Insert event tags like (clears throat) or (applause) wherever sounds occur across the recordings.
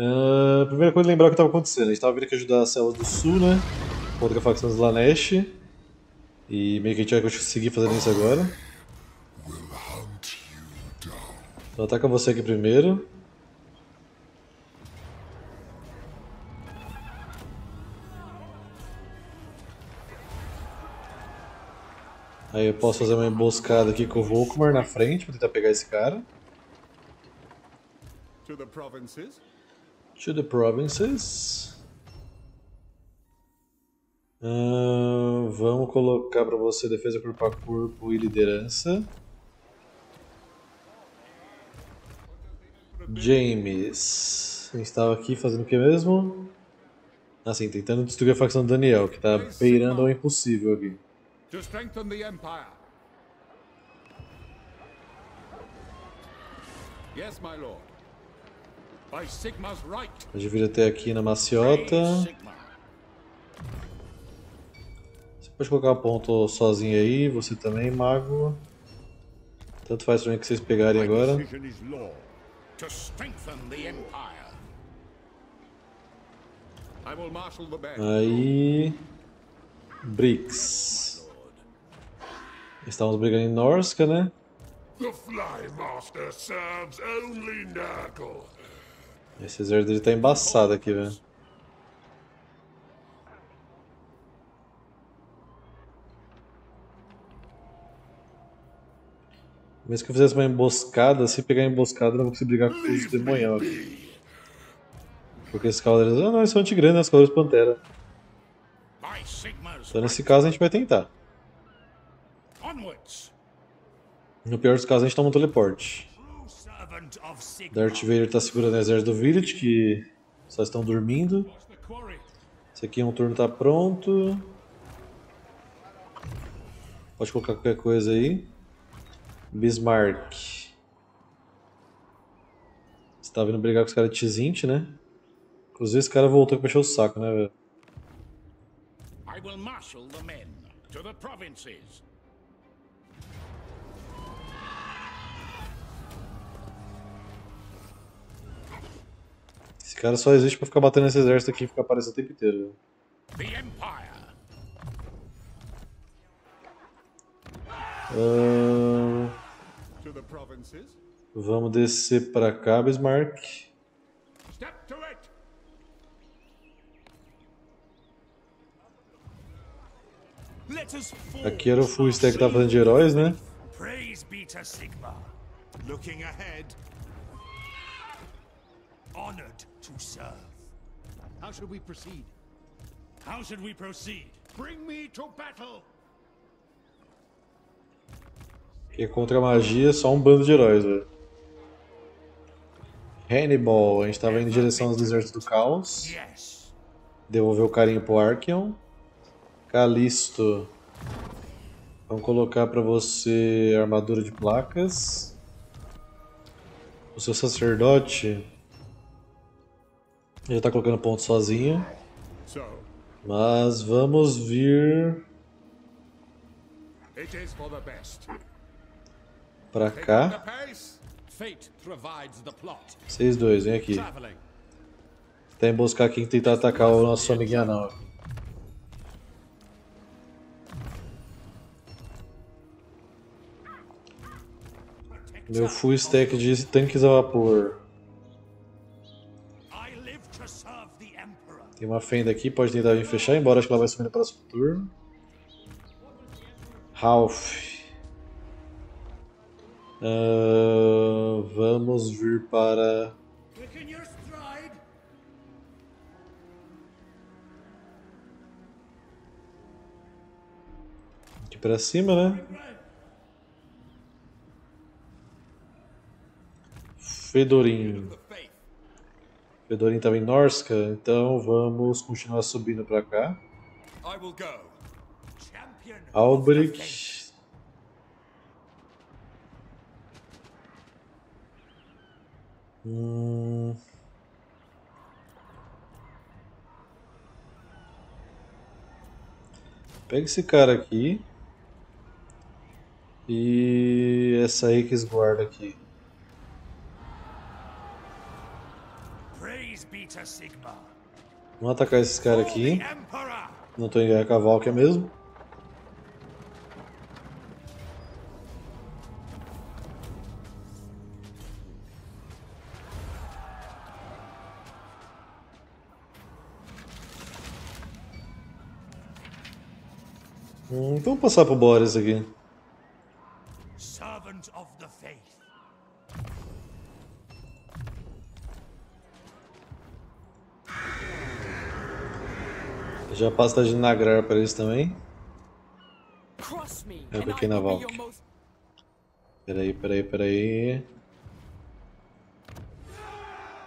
Uh, primeira coisa, lembrar o que estava acontecendo. A gente estava vindo aqui ajudar as células do sul, né? Contra a facção Lanesh. E meio que a gente vai conseguir fazendo isso agora. Então ataca você aqui primeiro. Aí eu posso fazer uma emboscada aqui com o Volkmar na frente para tentar pegar esse cara. To the provinces. To the provinces. Uh, vamos colocar para você defesa corpo a corpo e liderança. James. A gente estava aqui fazendo o que mesmo? Assim, tentando destruir a facção do Daniel, que está beirando ao impossível aqui. Yes, my lord. A gente vir até aqui na maciota. Você pode colocar ponto sozinho aí, você também, mago. Tanto faz pra mim que vocês pegarem agora. Aí. Bricks. Estamos brigando em Norska, né? Esse exército dele tá embaçado aqui, velho. Mesmo que eu fizesse uma emboscada, se pegar emboscada, eu não vou conseguir brigar com os demonhão aqui. Porque esses cavaleiros. Ah, não, eles são antigrandes, né? Os cavaleiros pantera. Então, nesse caso, a gente vai tentar. No pior dos casos, a gente toma um teleporte. Darth Vader está segurando o exército do Village, que só estão dormindo. Esse aqui é um turno tá pronto. Pode colocar qualquer coisa aí. Bismarck. Você tá vindo brigar com os caras de Tzint, né? Inclusive esse cara voltou pra encher o saco, né, velho? I will marshal the men to the. Esse cara só existe pra ficar batendo nesse exército aqui e ficar aparecendo o tempo inteiro. Uh... Vamos descer pra cá, Bismarck. Aqui era o full stack que tava fazendo de heróis, né? Praise be to Sigma. Looking ahead. Honored to serve. How should we proceed? How should we proceed? Bring me to battle! Que contra a magia, só um bando de heróis, velho. Hannibal, a gente tava indo em direção aos desertos do caos. Devolver o carinho pro Archeon. Calisto. Vamos colocar pra você armadura de placas. O seu sacerdote. Ele tá colocando ponto sozinho. Mas vamos vir. Pra cá. Vocês dois, vem aqui. Tem emboscar quem tentar atacar o nosso amiguinho não. Meu full stack de tanques a vapor. Tem uma fenda aqui, pode tentar vir fechar, embora acho que ela vai subir no próximo turno. Ralph. Uh, vamos vir para... Aqui para cima, né? Fedorinho. Fedorin estava em Norska, então vamos continuar subindo para cá. Albrecht. Hum... Pega esse cara aqui. E essa aí que esguarda aqui. Vamos atacar esses caras aqui. Não tô em guerra com a Valkyria mesmo. Hum, então vamos passar pro Boris aqui. Já passa de Nagrar para eles também. É o aqui na Valk. Peraí, peraí, peraí.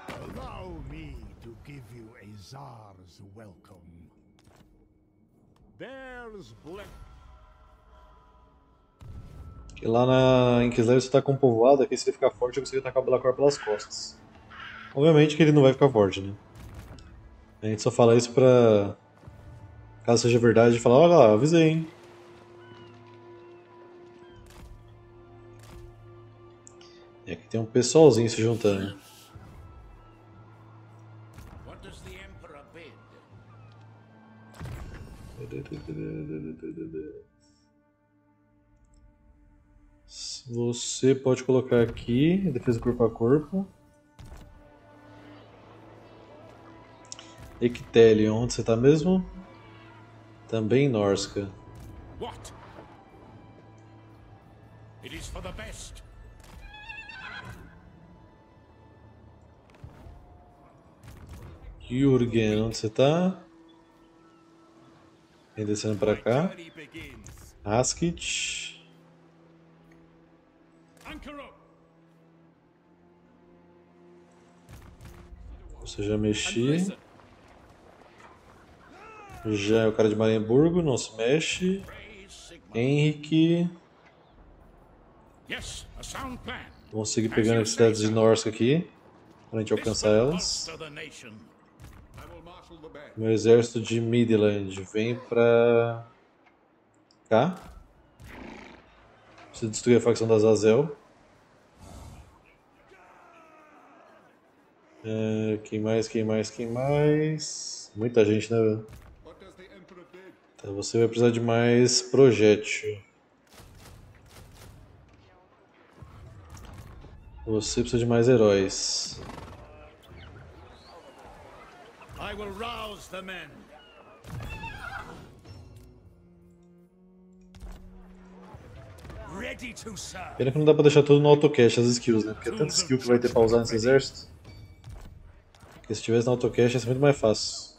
Allow me to give you a Tsar's welcome. There's E lá na Inquisição você tá com um povoado, aqui se ele ficar forte eu consigo atacar o Belacor pelas costas. Obviamente que ele não vai ficar forte, né? A gente só fala isso pra Caso seja verdade, falar, olha lá, avisei, hein? E aqui tem um pessoalzinho se juntando. Você pode colocar aqui, defesa corpo a corpo. Ectelion, onde você está mesmo? Também Norska. What? It is for the best. Jürgen, onde você tá? Vem descendo pra cá. Askit. Você já mexi. Já é o cara de Marienburgo, não se mexe. Henrique. Vamos seguir pegando as cidades de Norsk aqui. Pra gente alcançar elas. Meu exército de Midland vem pra cá. Preciso destruir a facção da Zazel. É, quem mais, quem mais, quem mais? Muita gente, né? Então você vai precisar de mais projétil. Você precisa de mais heróis. I will rouse the men. Pena que não dá pra deixar tudo no autocache as skills, né? Porque é tanta skill que vai ter pra usar nesse exército. Porque se tivesse no autocache ia ser muito mais fácil.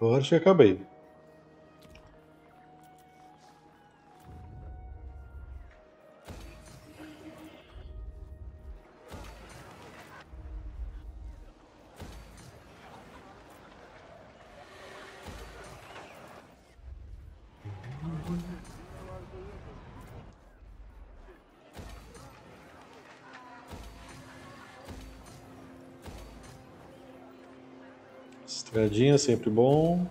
Agora já acabei. Estradinha, sempre bom.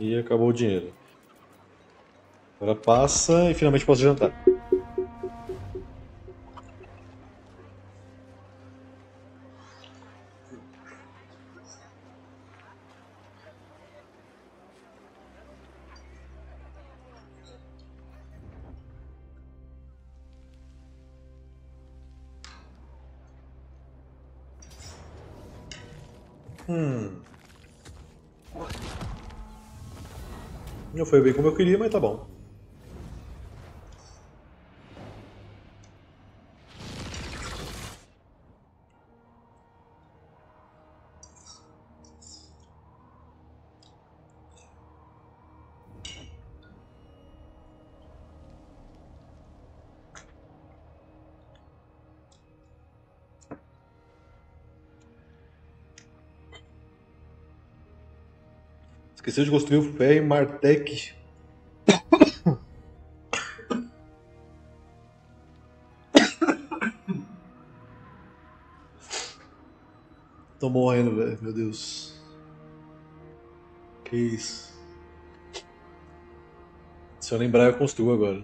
E acabou o dinheiro. Agora passa e finalmente posso jantar. Foi bem como eu queria, mas tá bom. De construir o pé em Martec. Tô morrendo, velho. Meu Deus. Que isso. Se eu lembrar, eu construo agora.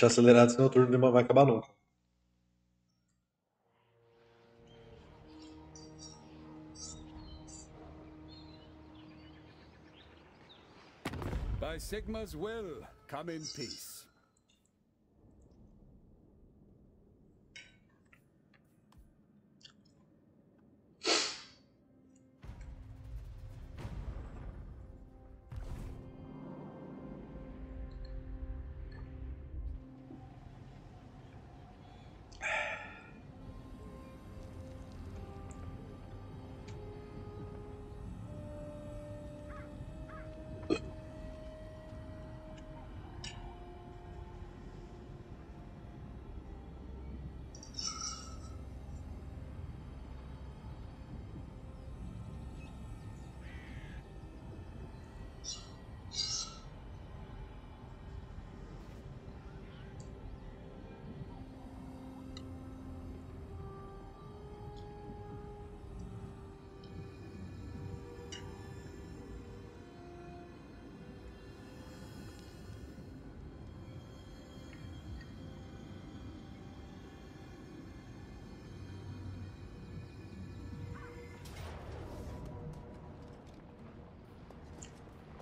Deixar acelerado, senão o turno não vai acabar nunca. By Sigma's will, come in peace.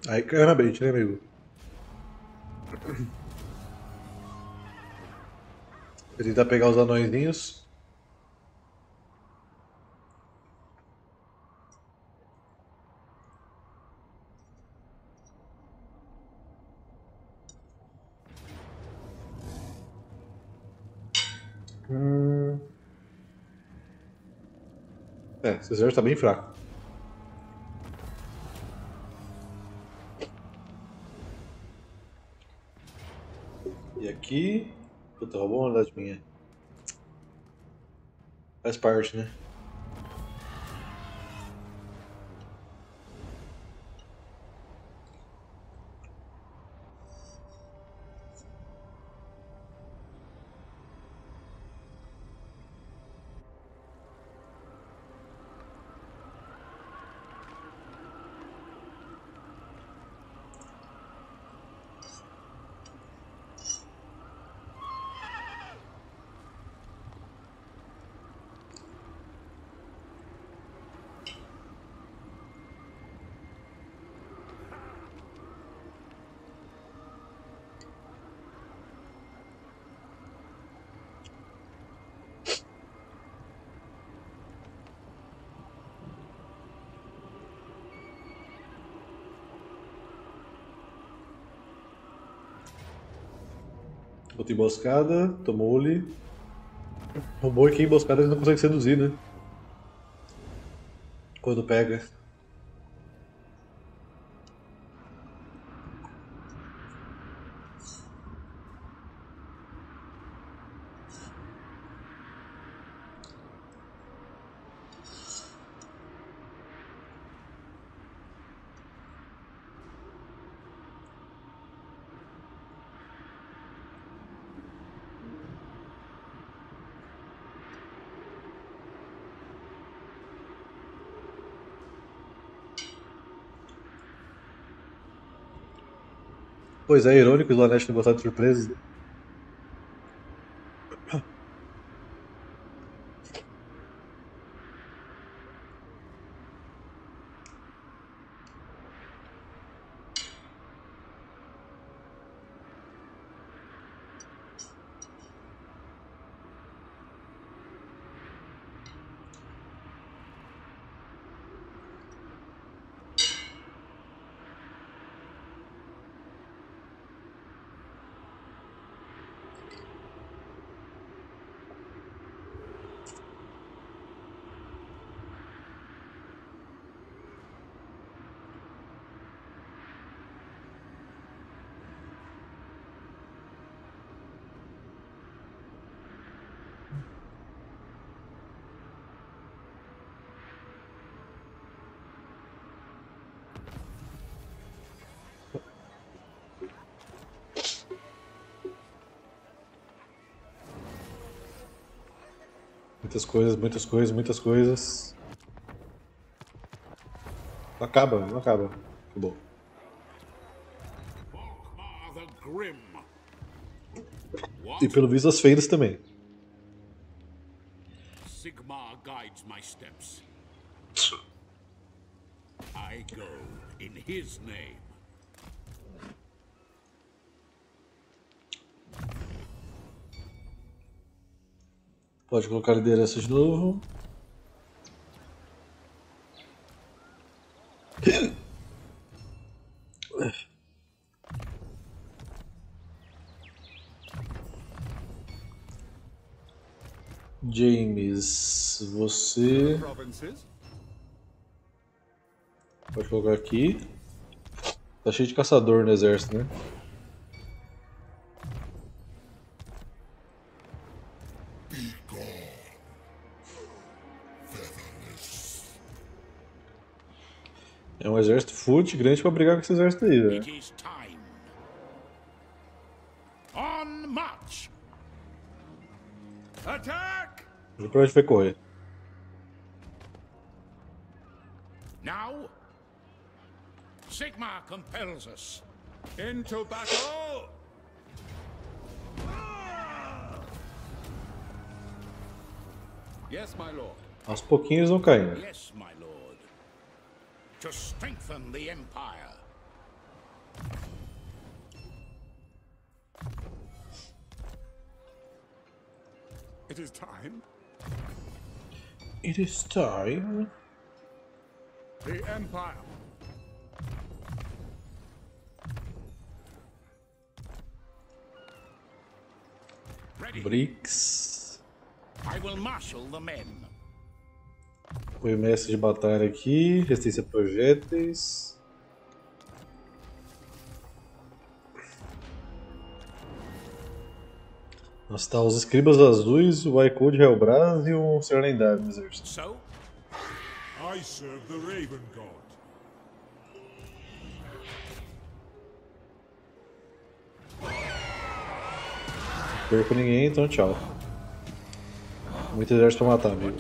Aí caiu na bait, né, amigo? Vou tentar pegar os anõezinhos. Hum... É, esse exército tá bem fraco. Aqui. Puta, roubou uma unidade minha. Faz parte, né? Outra emboscada, tomou-lhe. O bom é que emboscada ele não consegue seduzir, né? Quando pega. É, irônico o Slanesh não gostar de surpresas. Muitas coisas, muitas coisas, muitas coisas. Não acaba, não acaba. Acabou. E pelo visto as feiras também. Sigmar guides my steps. I go in his name. Pode colocar liderança de novo. James, você pode colocar aqui. Tá cheio de caçador no exército, né? Full grande pra brigar com esse exército aí, velho. E pra onde vai correr? Now, Sigma compels us into battle. Yes, my lord. Aos pouquinhos vão caindo. Yes, my. To strengthen the empire. It is time. It is time. The Empire. Ready. Bricks. I will marshal the men. Foi mestre de batalha aqui, resistência a projéteis. Nós tá os escribas azuis, o Icode Hellbraz e um Senhor Lendário no exército. So, I serve the Raven God. Perco ninguém, então tchau. Muito exército pra matar, amigo.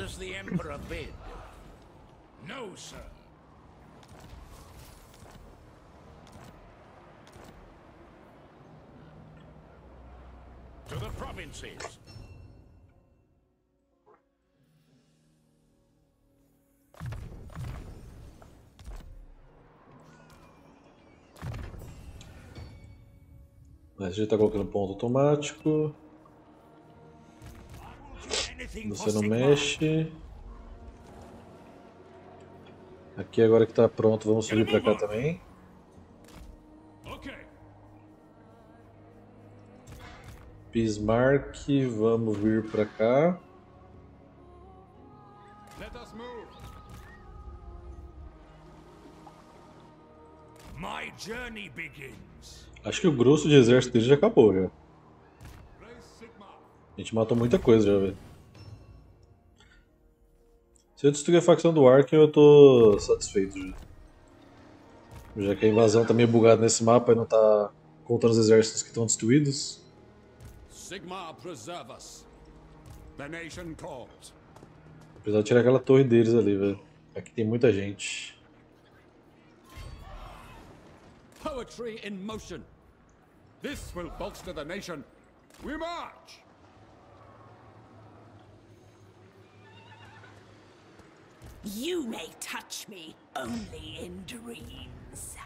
A gente está colocando ponto automático. Você não mexe. Aqui agora que está pronto, vamos subir para cá também. Bismarck, vamos vir para cá. Acho que o grosso de exército dele já acabou já. A gente matou muita coisa já, velho. Se eu destruir a facção do Ark, eu tô satisfeito já. Já que a invasão tá meio bugada nesse mapa e não tá contando os exércitos que estão destruídos. Sigmar preserve us. The nation calls. Apesar de tirar aquela torre deles ali, velho. Aqui tem muita gente. Poetry in motion. This will bolster the nation. We march! You may touch me only in dreams.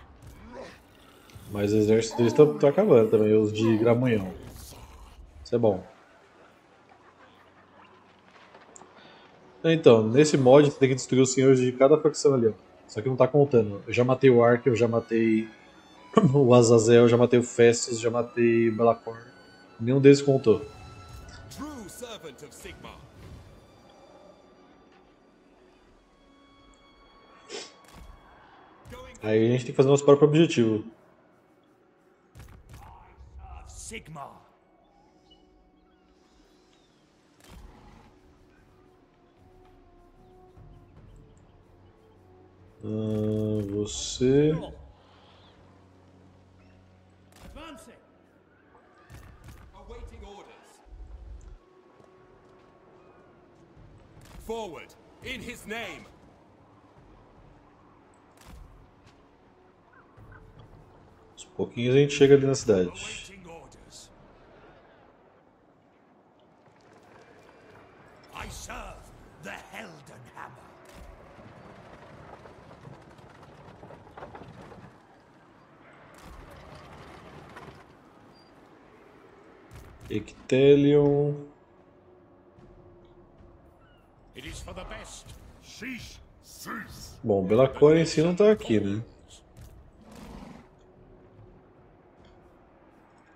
Mas o exército deles tá, tá acabando também, os de Gramunhão. Isso é bom. Então, nesse mod você tem que destruir os senhores de cada facção ali, ó. Só que não tá contando. Eu já matei o Ark, eu já matei (laughs) o Azazel, já matei o Festus, já matei o Belacor. Nenhum deles contou. Aí a gente tem que fazer nosso próprio objetivo. Sigma. Uh, você. Forward, in his name. Aos pouquinhos a gente chega ali na cidade. I serve the Heldenhammer. Ectelion. Bom, Belacor em si não tá aqui, né?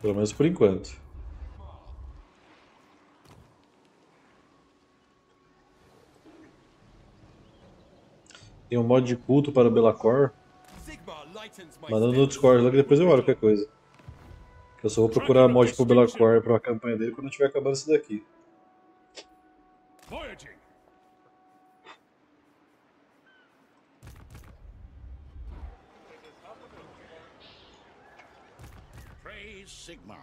Pelo menos por enquanto. Tem um mod de culto para o Belacor. Mandando no Discord lá que depois eu olho qualquer coisa. Eu só vou procurar mod pro Belacor pra campanha dele quando eu tiver acabando isso daqui. Sigma.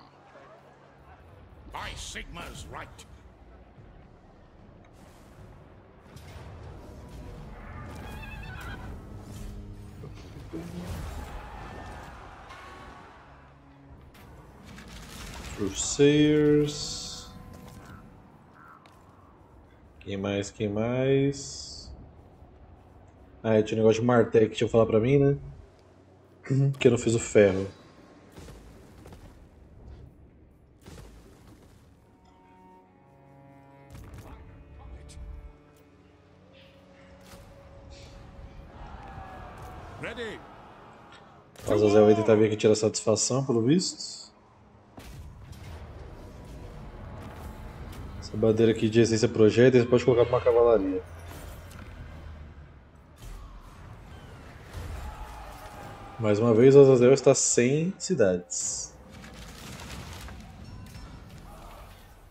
By Sigma's right. Crusaders. Quem mais? Quem mais? Ah, tinha um negócio de Martec que tinha que falar pra mim, né? Que eu não fiz o ferro. Tentar vir aqui tirar satisfação, pelo visto. Essa bandeira aqui de essência projeta, você pode colocar pra uma cavalaria. Mais uma vez, o Azazel está sem cidades.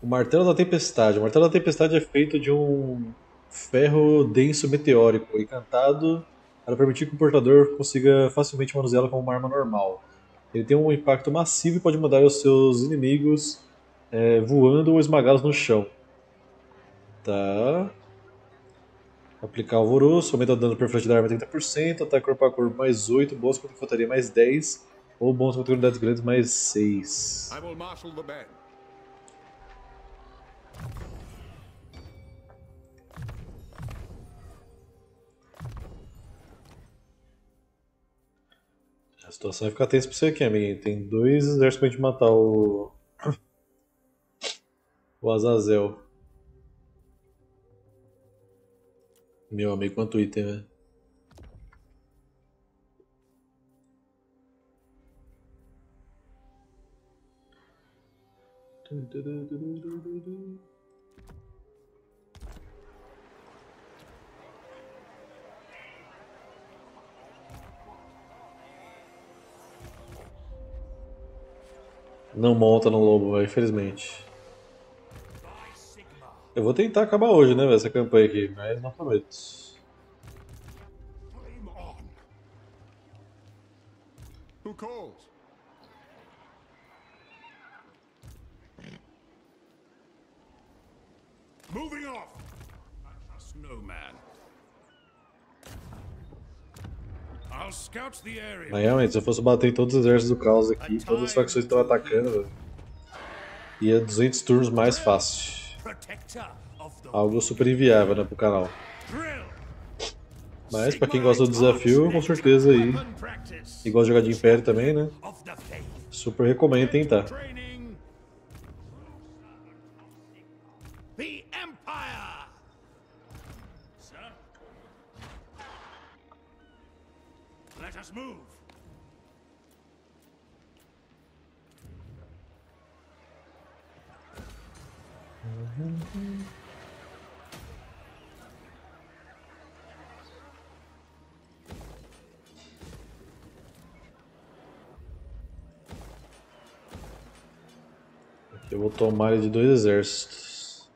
O Martelo da Tempestade. O Martelo da Tempestade é feito de um ferro denso meteórico, encantado para permitir que o portador consiga facilmente manuseá-la como uma arma normal. Ele tem um impacto massivo e pode mandar os seus inimigos é, voando ou esmagá-los no chão. Tá. Aplicar alvoroço, aumenta o dano per flash da arma 30%, ataque corpo a corpo mais 8, bônus contra infantaria mais 10, ou bônus contra unidades grandes mais 6. I will marshal the men. Situação vai ficar tensa pra você aqui, amiguinho. Tem dois exércitos pra gente matar o. O Azazel. Meu amigo, quanto item, né? Não monta no lobo, velho, infelizmente. Eu vou tentar acabar hoje, né, velho, essa campanha aqui, mas não prometo. Moving off. I trust no man. Mas realmente, se eu fosse bater em todos os exércitos do caos aqui, todas as facções estão atacando, velho, ia 200 turnos mais fácil. Algo super inviável, né, pro canal. Mas pra quem gosta do desafio, com certeza aí, e gosta de jogar de Império também, né, super recomendo tentar. Eu vou tomar ele de dois exércitos.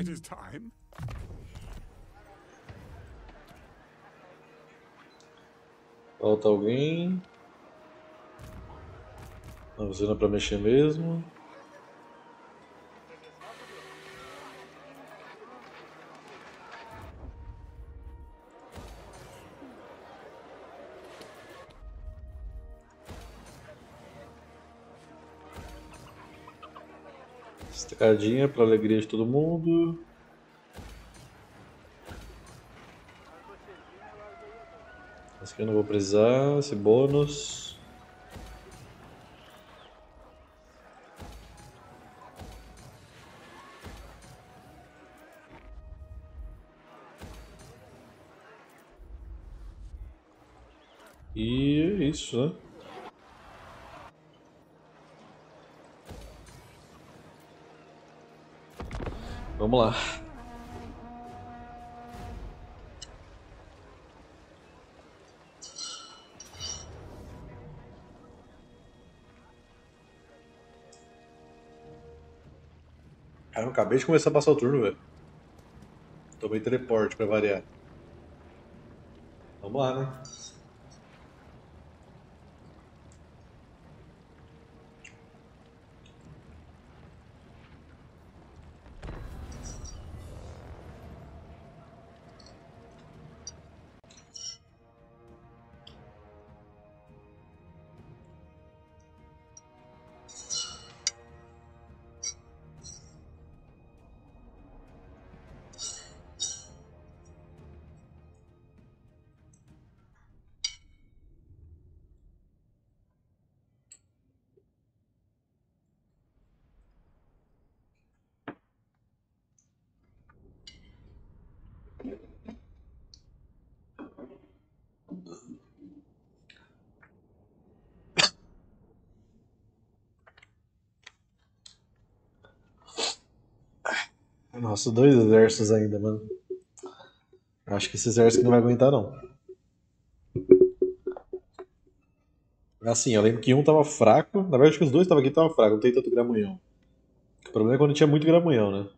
It is time. Falta alguém. Não, você não é pra mexer mesmo. Estacadinha para alegria de todo mundo. Esse aqui eu não vou precisar, esse bônus. Vamos lá. Cara, eu acabei de começar a passar o turno, velho. Tomei teleporte pra variar. Vamos lá, né? Nossa, dois exércitos ainda, mano. Acho que esse exército não vai aguentar, não. Assim, eu lembro que um tava fraco. Na verdade, acho que os dois estavam aqui estavam fracos, não tem tanto gramunhão. O problema é quando tinha muito gramunhão, né?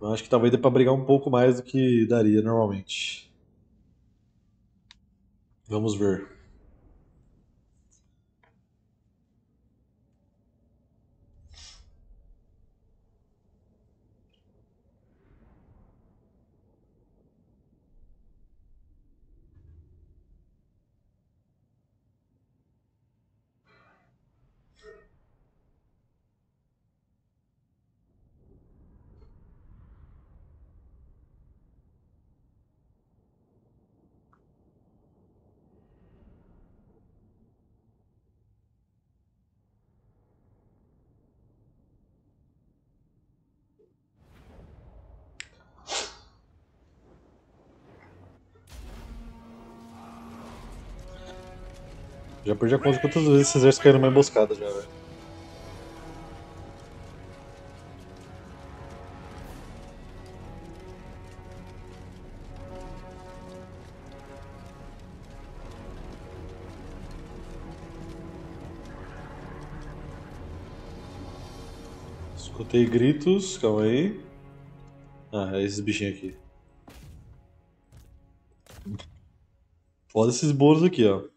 Eu acho que talvez dê pra brigar um pouco mais do que daria normalmente. Vamos ver. Já perdi a conta de quantas vezes esses exércitos caíram numa emboscada já, velho. Escutei gritos, calma aí. Ah, é esses bichinhos aqui. Foda esses bolos aqui, ó.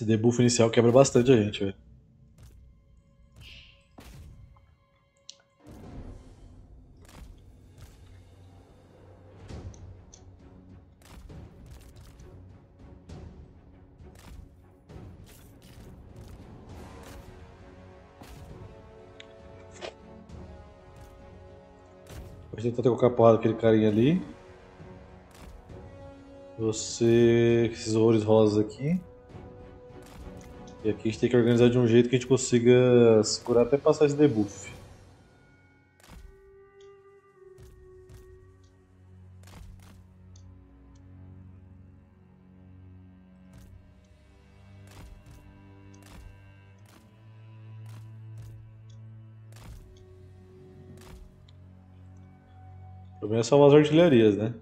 Esse debuff inicial quebra bastante a gente, velho. Vou tentar colocar a porrada aquele carinha ali. Você. Esses horrores rosas aqui. E aqui a gente tem que organizar de um jeito que a gente consiga segurar até passar esse debuff. O problema é as artilharias, né?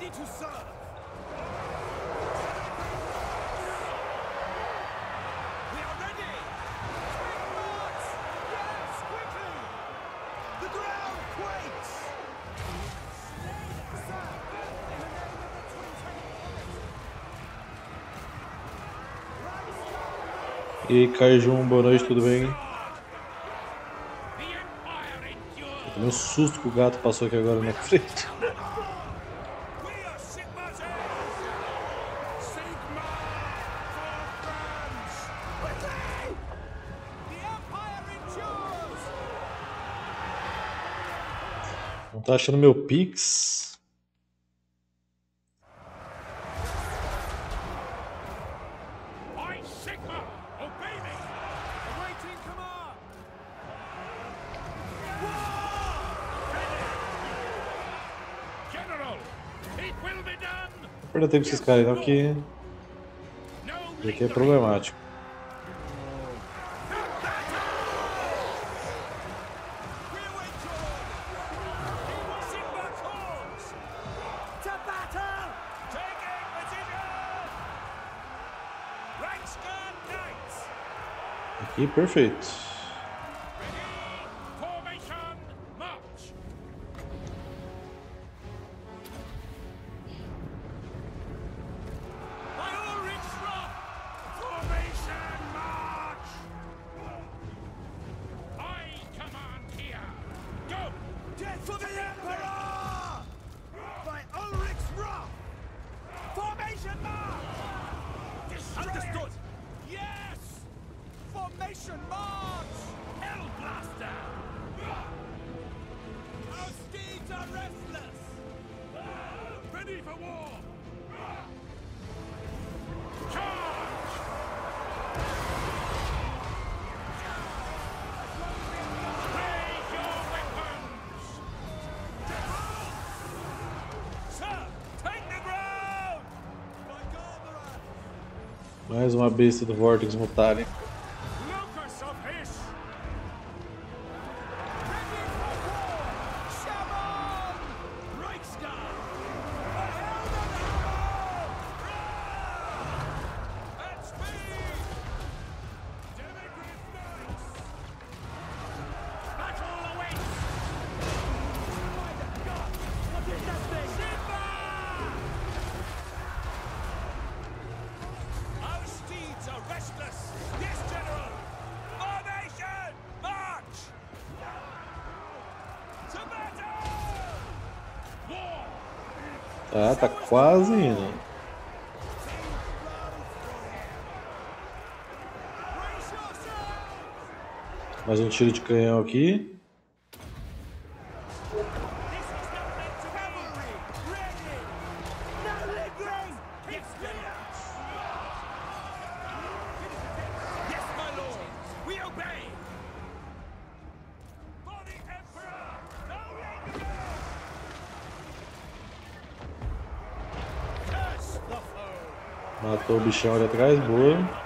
E aí, Kaijun, boa noite, tudo bem? Tomei um susto que o gato passou aqui agora na frente. (laughs) tá achando meu Pix? perder tempo com esses caras, então que. Aqui é problemático. Perfeito. Besta do Vortex Mutalem. Quase indo. Mais um tiro de canhão aqui. Matou o bichão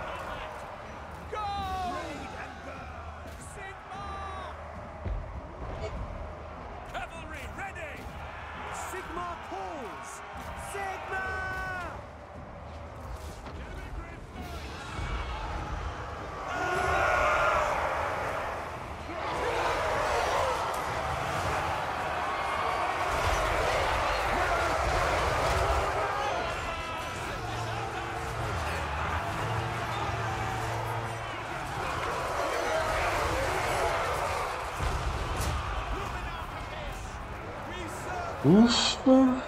Ufa!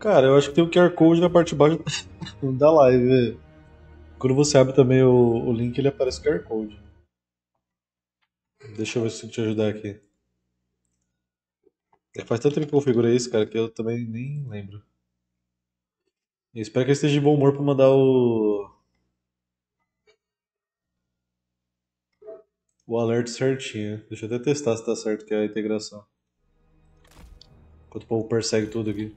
Cara, eu acho que tem o QR Code na parte de baixo (laughs) da live. Quando você abre também o, o link, ele aparece o QR Code. Deixa eu ver se eu te ajudar aqui. É, faz tanto tempo que eu configurei isso, cara, que eu também nem lembro. Eu espero que ele esteja de bom humor pra mandar o, o alert certinho. Deixa eu até testar se tá certo que é a integração. Enquanto o povo persegue tudo aqui.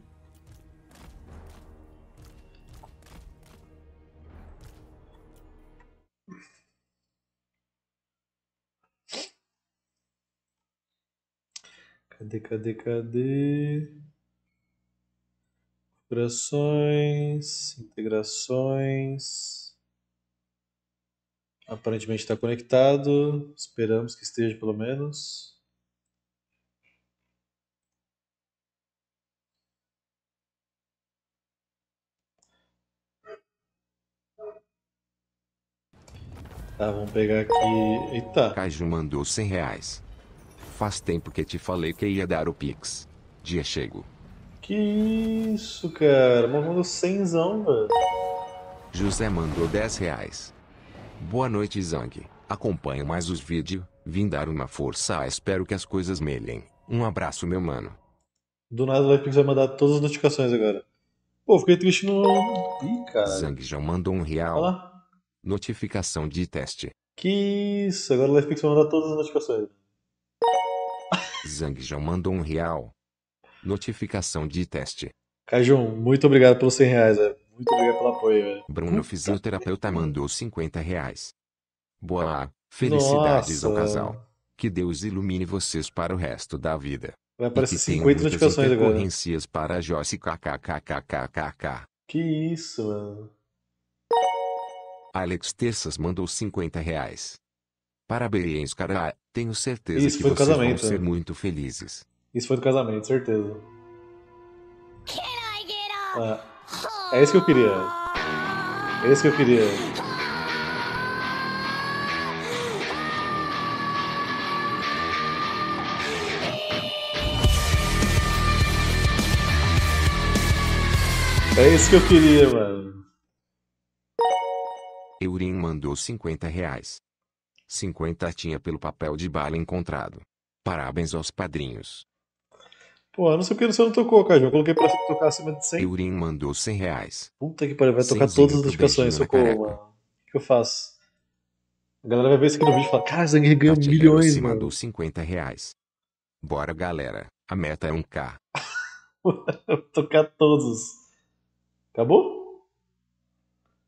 Cadê, cadê, cadê? Operações, integrações. Aparentemente está conectado. Esperamos que esteja pelo menos. Tá, vamos pegar aqui. Eita. Kaiju mandou 100 reais. Faz tempo que te falei que ia dar o Pix. Dia chego. Que isso, cara? Mandou 100, velho. José mandou 10 reais. Boa noite, Zang. Acompanho mais os vídeos. Vim dar uma força. Espero que as coisas melhem. Um abraço, meu mano. Do nada o Netflix vai mandar todas as notificações agora. Pô, fiquei triste no. Ih, cara. Zang já mandou um real. Olha lá. Notificação de teste. Que isso, agora o Netflix vai mandar todas as notificações. Zang já mandou um real. Notificação de teste. Cajun, muito obrigado pelos 100 reais, velho. Muito obrigado pelo apoio, velho. Bruno Fisioterapeuta mandou 50 reais. Boa, felicidades Nossa. ao casal. Que Deus ilumine vocês para o resto da vida. Vai aparecer que tenham 50 muitas notificações agora. para a Joyce kkkkkk. Que isso, mano. Alex Terças mandou 50 reais. Parabéns, cara. Tenho certeza Isso que vocês vão ser né? muito felizes. Isso foi do casamento, certeza. Can I get up? Ah, é isso que eu queria. É isso que eu queria. É isso que eu queria, mano. Eurim mandou 50 reais. 50 tinha pelo papel de bala encontrado. Parabéns aos padrinhos. Pô, eu não sei porque você não tocou, cara. Eu coloquei pra tocar acima de 100. Eurim mandou 100 reais. Puta que pariu, vai tocar todas as notificações, socorro, mano. O que eu faço? A galera vai ver isso aqui no vídeo e falar, cara, Zang ganhou milhões, Garossi mano. mandou 50 reais. Bora, galera. A meta é 1k. (laughs) Vou tocar todos. Acabou?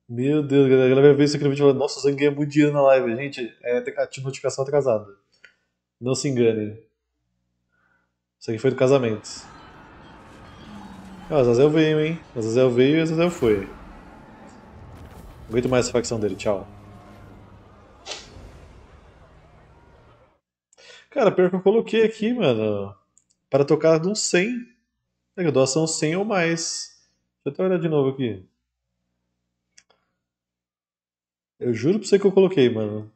Meu Deus, a galera vai ver isso aqui no vídeo e falar, nossa, o Zang ganha muito dinheiro na live. Gente, é, a notificação atrasada. Não se enganem. Isso aqui foi do casamento. Ah, o Azazel veio, hein? O Azazel veio e o Azazel foi. Aguento mais essa facção dele, tchau. Cara, pior que eu coloquei aqui, mano, para tocar de uns 100. É doação 100 ou mais. Deixa eu até olhar de novo aqui. Eu juro pra você que eu coloquei, mano.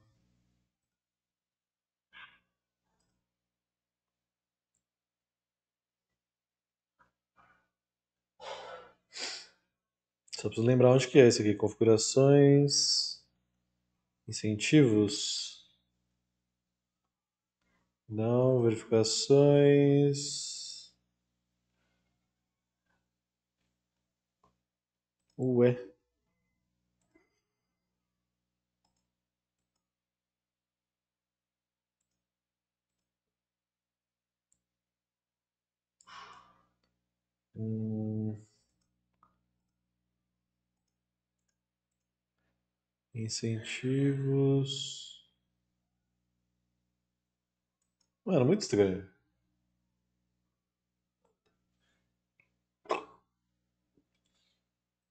Só preciso lembrar onde que é esse aqui. Configurações. Incentivos. Não, verificações. Ué. Hum. Incentivos. Mano, muito estranho.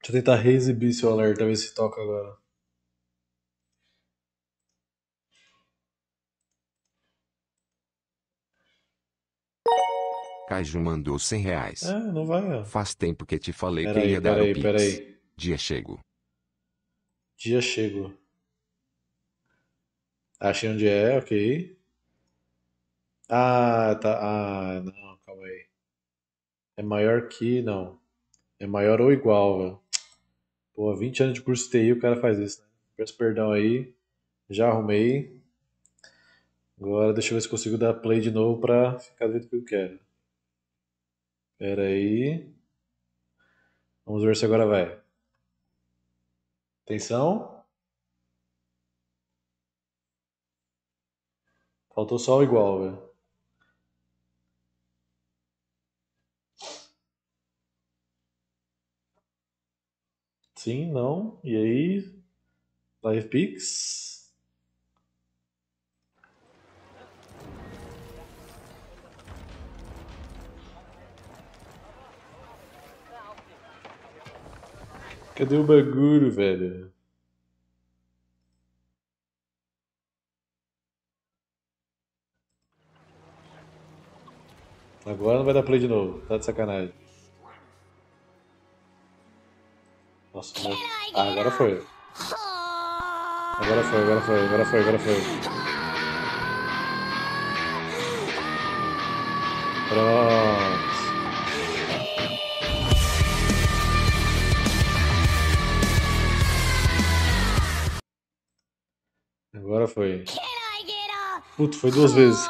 Deixa eu tentar reexibir seu alerta, ver se toca agora. Kaiju mandou 100 reais. É, não vai, ó. Faz tempo que te falei que ia dar peraí, o Pix. peraí. Dia chego. Dia chego. Achei onde é, ok. Ah, tá. Ah, não, calma aí. É maior que. Não. É maior ou igual, velho. Pô, 20 anos de curso de TI o cara faz isso, né? Peço perdão aí. Já arrumei. Agora deixa eu ver se consigo dar play de novo pra ficar do jeito que eu quero. Pera aí. Vamos ver se agora vai. Atenção. Faltou só o igual, velho. Sim, não. E aí? Live Pix? Cadê o bagulho, velho? Agora não vai dar play de novo, tá de sacanagem. Nossa, meu... ah, agora foi. Agora foi, agora foi, agora foi, agora foi. Pronto. Foi. Puto, foi duas vezes.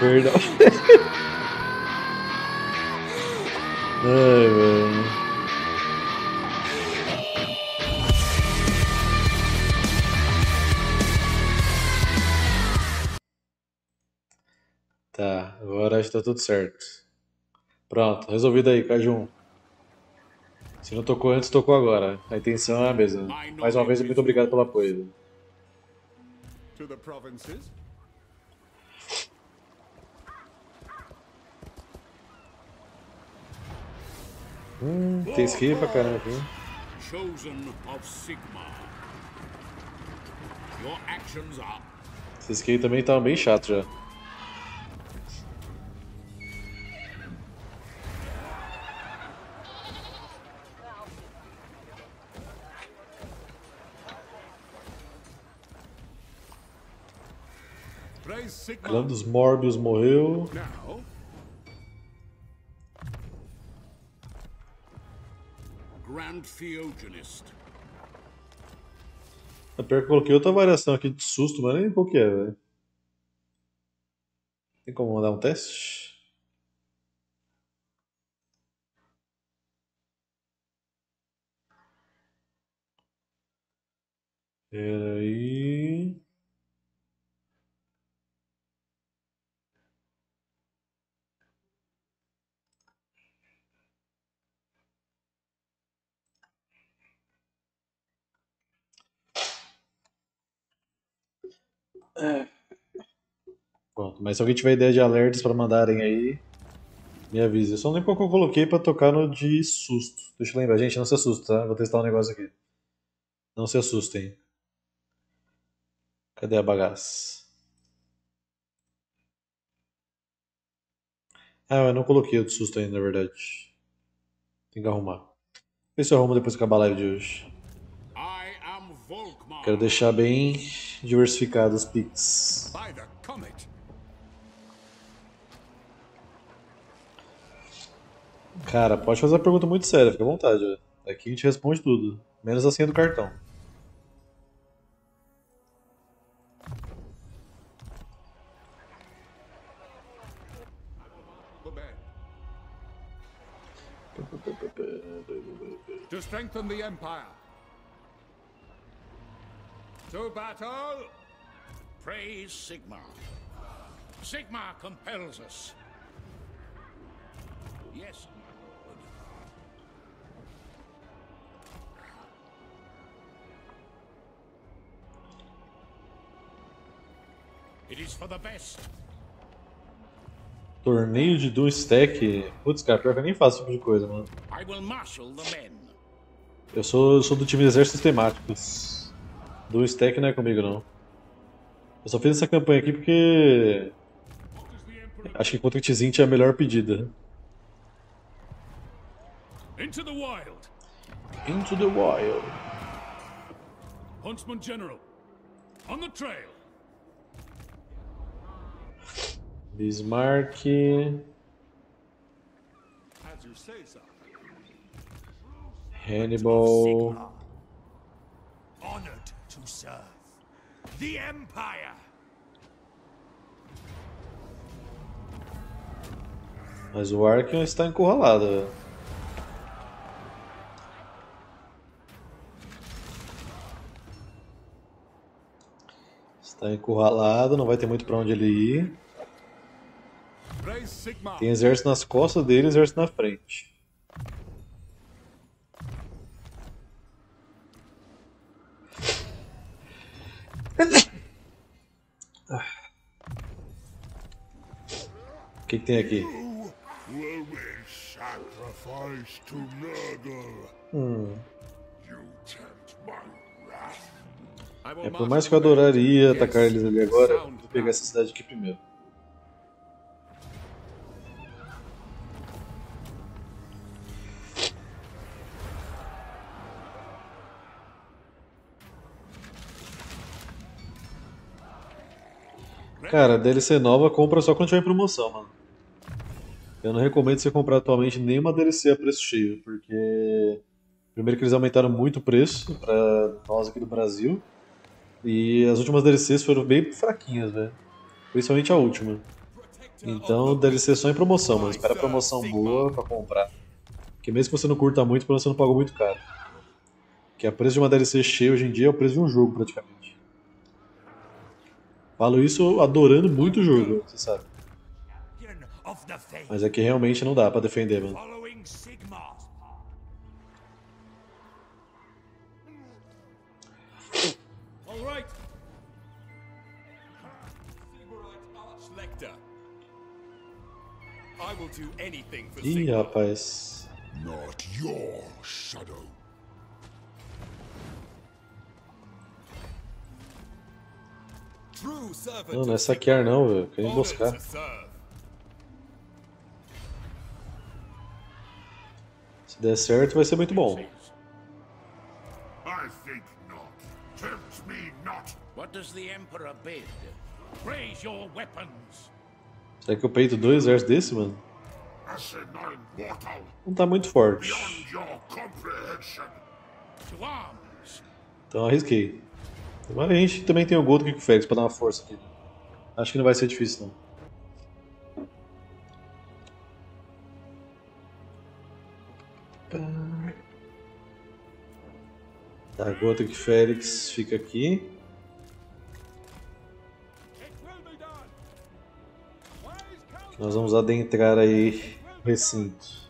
Perdão. (laughs) Ai, velho. Tá, agora acho que tá tudo certo. Pronto, resolvido aí, Cajun. Se não tocou antes, tocou agora. A intenção é a mesma. Mais uma vez, muito obrigado pelo apoio. To the provinces. Hum, tem skill pra caramba aqui. Chosen of Sigma. Your actions are. Esses skill também estavam bem chato já. Dos Morbius morreu. Grand Theogenist. É pior que eu coloquei outra variação aqui de susto, mas nem qual que é, velho. Tem como mandar um teste? Peraí. É. Pronto, mas se alguém tiver ideia de alertas para mandarem aí, me avise. Eu só não lembro qual que eu coloquei para tocar no de susto. Deixa eu lembrar, gente, não se assusta, tá? Vou testar um negócio aqui. Não se assustem. Cadê a bagaça? Ah, eu não coloquei o de susto ainda, na verdade. Tem que arrumar. Vê se eu arrumo depois que acabar a live de hoje. Quero deixar bem diversificado os picks. Cara, pode fazer uma pergunta muito séria, fica à vontade. Aqui a gente responde tudo, menos a senha do cartão. To strengthen the empire. To battle! Praise Sigma. Sigma compels us. Yes, Torneio de Doom Stack. Putz, cara, pior que eu nem faço esse tipo de coisa, mano. Eu sou, eu sou do time de exércitos temáticos. Do stack não é comigo não. Eu só fiz essa campanha aqui porque. Acho que contra o Tzint é a melhor pedida. Into the wild. Into the wild. Huntsman General. On the trail. Bismarck. Hannibal. serve the Empire. Mas o Arkham está encurralado. Está encurralado, não vai ter muito para onde ele ir. Tem exército nas costas dele e exército na frente. O que, que tem aqui? Hum. É, por mais que eu adoraria atacar eles ali agora, vou pegar essa cidade aqui primeiro. Cara, DLC nova compra só quando tiver em promoção, mano. Eu não recomendo você comprar atualmente nenhuma DLC a preço cheio, porque primeiro que eles aumentaram muito o preço pra nós aqui do Brasil. E as últimas DLCs foram bem fraquinhas, velho. Principalmente a última. Então, DLC só em promoção, mano. Espera a promoção boa pra comprar. Porque mesmo que você não curta muito, você não pagou muito caro. Que a preço de uma DLC cheia hoje em dia é o preço de um jogo, praticamente. Falo isso adorando muito o jogo, você sabe. Mas aqui realmente não dá pra defender, mano. Ih, rapaz. Not your shadow. Não, não é saquear não, velho. Quer emboscar. Se der certo, vai ser muito bom. I think not. Tempt me not. What does the Emperor bid? Raise your weapons. Será que eu peito dois exércitos desse, mano? Não tá muito forte. Beyond your comprehension. To arms. Então arrisquei. Mas a gente também tem o Gold Kick Félix pra dar uma força aqui. Acho que não vai ser difícil não. Tá, Gothic Félix fica aqui. Nós vamos adentrar aí o recinto.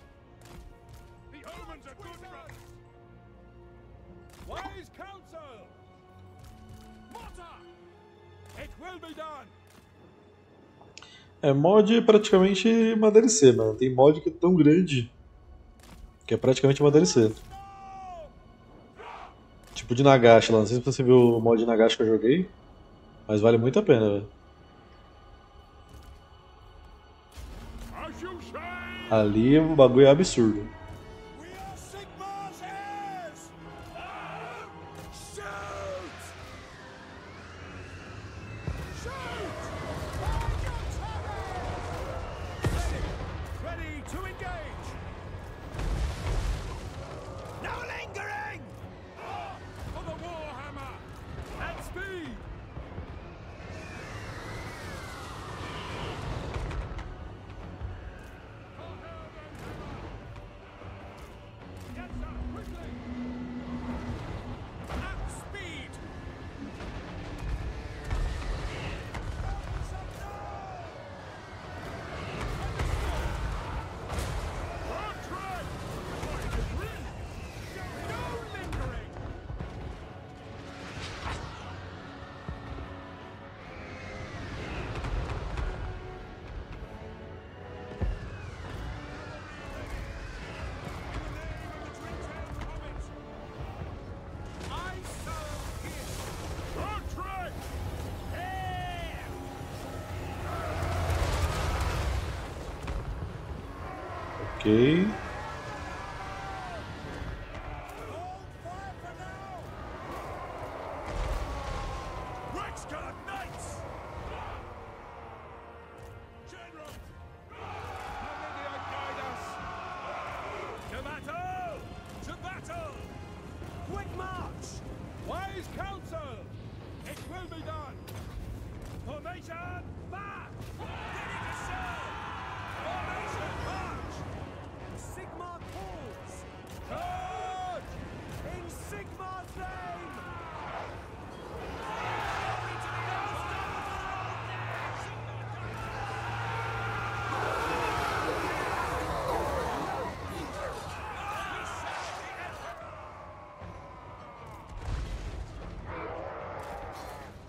É, mod praticamente uma DLC, mano. Tem mod que é tão grande que é praticamente uma DLC. Tipo de Nagashi lá. Não sei se você viu o mod de Nagashi que eu joguei, mas vale muito a pena, velho. Ali o bagulho é absurdo.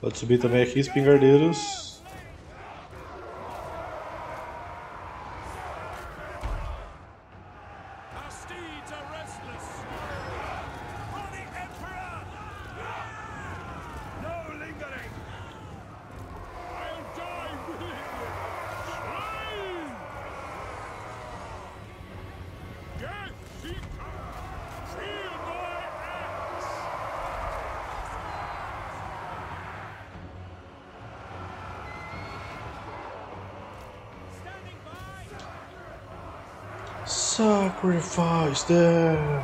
Pode subir também aqui, espingardeiros. Sacrifice them!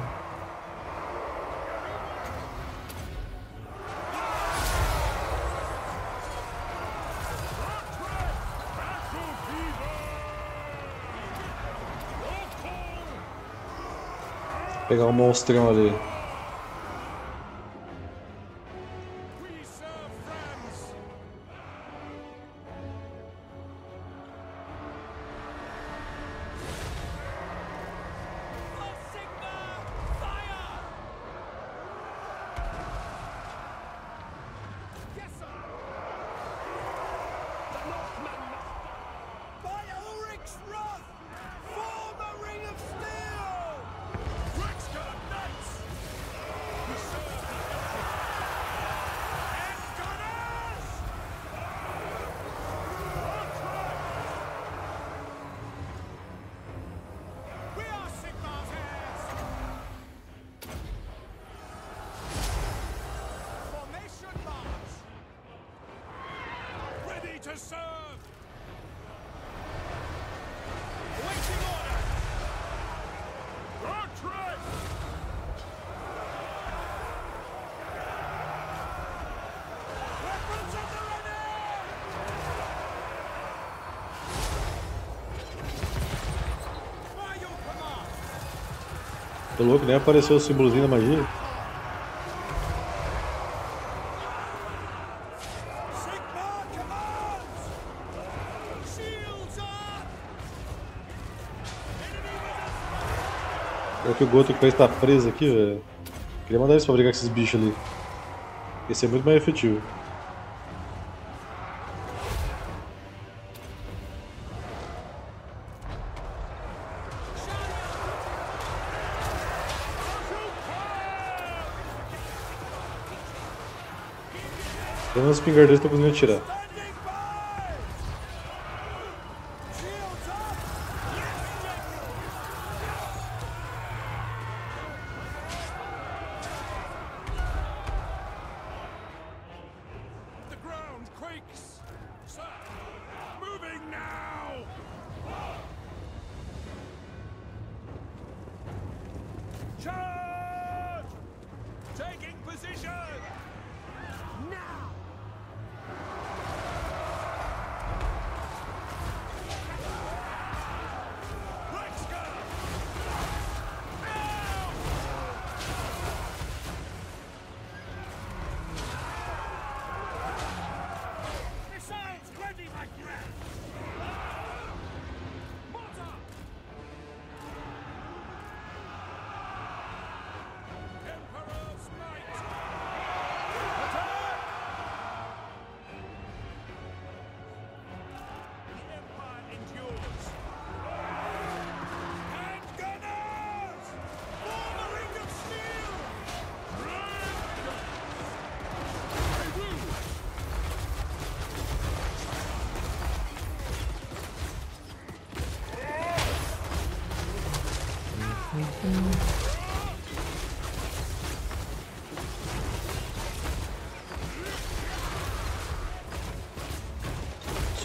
Pegar um monstrão ali. Louco, nem apareceu o símbolozinho da magia. Pior que o Goto que tá preso aqui, velho. Queria mandar eles pra brigar com esses bichos ali. Esse é muito mais efetivo. Os pingardeiros estão conseguindo atirar.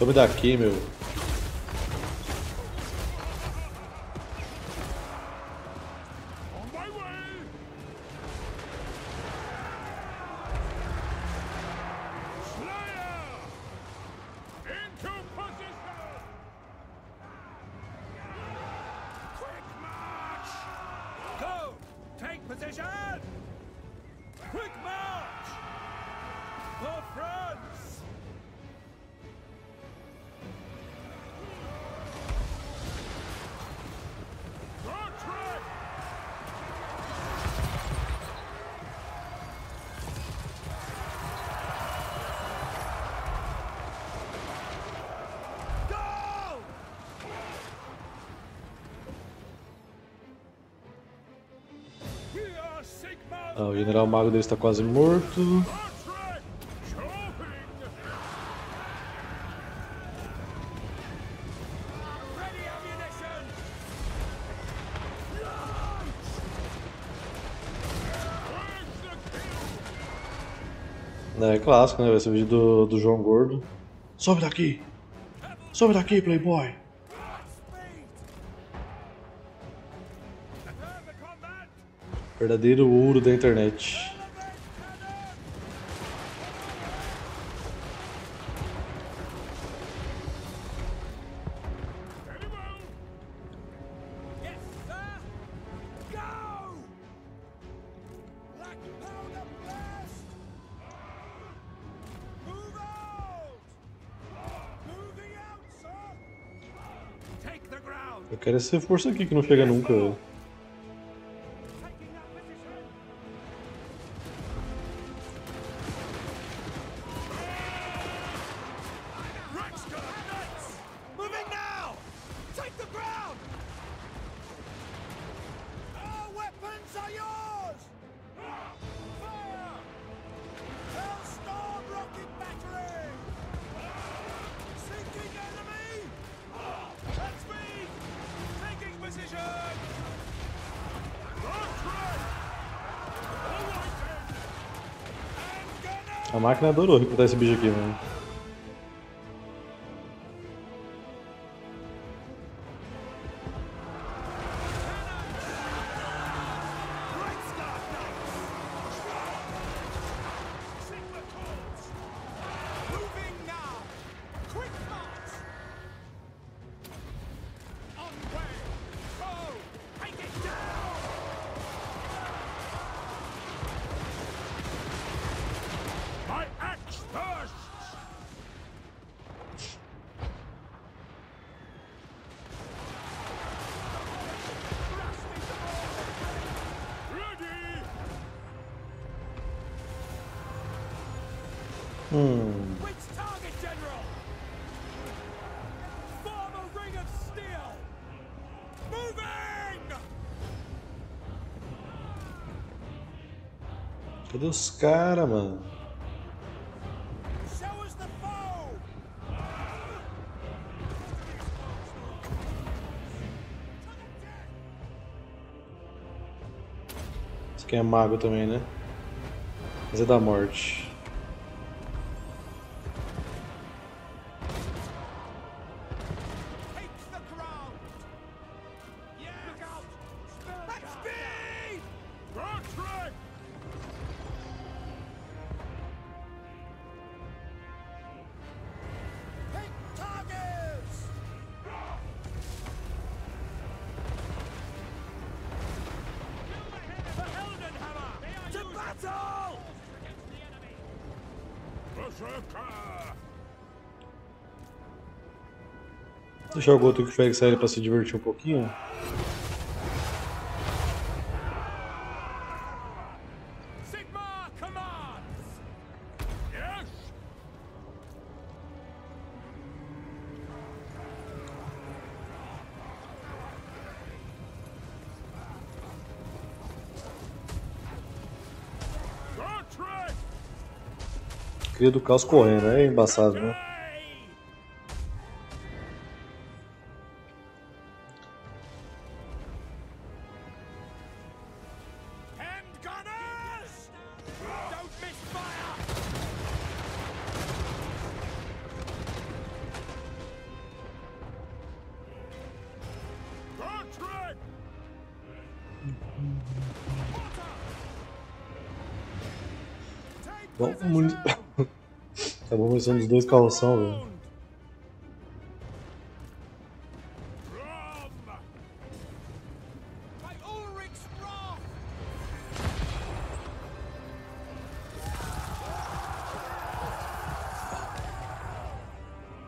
Some daqui, meu. O general mago deles tá quase morto. É clássico, né? O vídeo do, do João Gordo. Sobe daqui! Sobe daqui, Playboy! Verdadeiro ouro da internet. Eu quero esse reforço aqui que não chega nunca. Máquina adorou recrutar esse bicho aqui, mano. Moving! Cadê os caras, mano? Esse aqui é mago também, né? Mas é da morte. Deixar o Goto que pega série pra se divertir um pouquinho. Cria do caos correndo, é embaçado, né? Bom, munição dos dois calção, velho.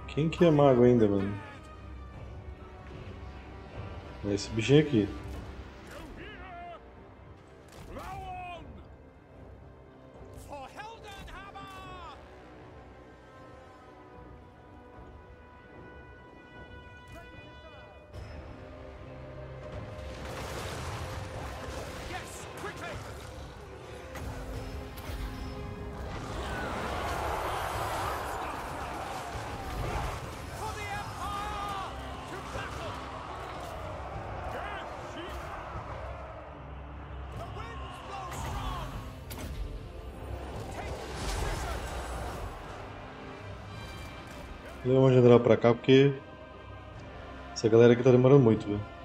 Quem que é mago ainda, mano? É esse bichinho aqui. Pra cá porque essa galera aqui tá demorando muito, velho.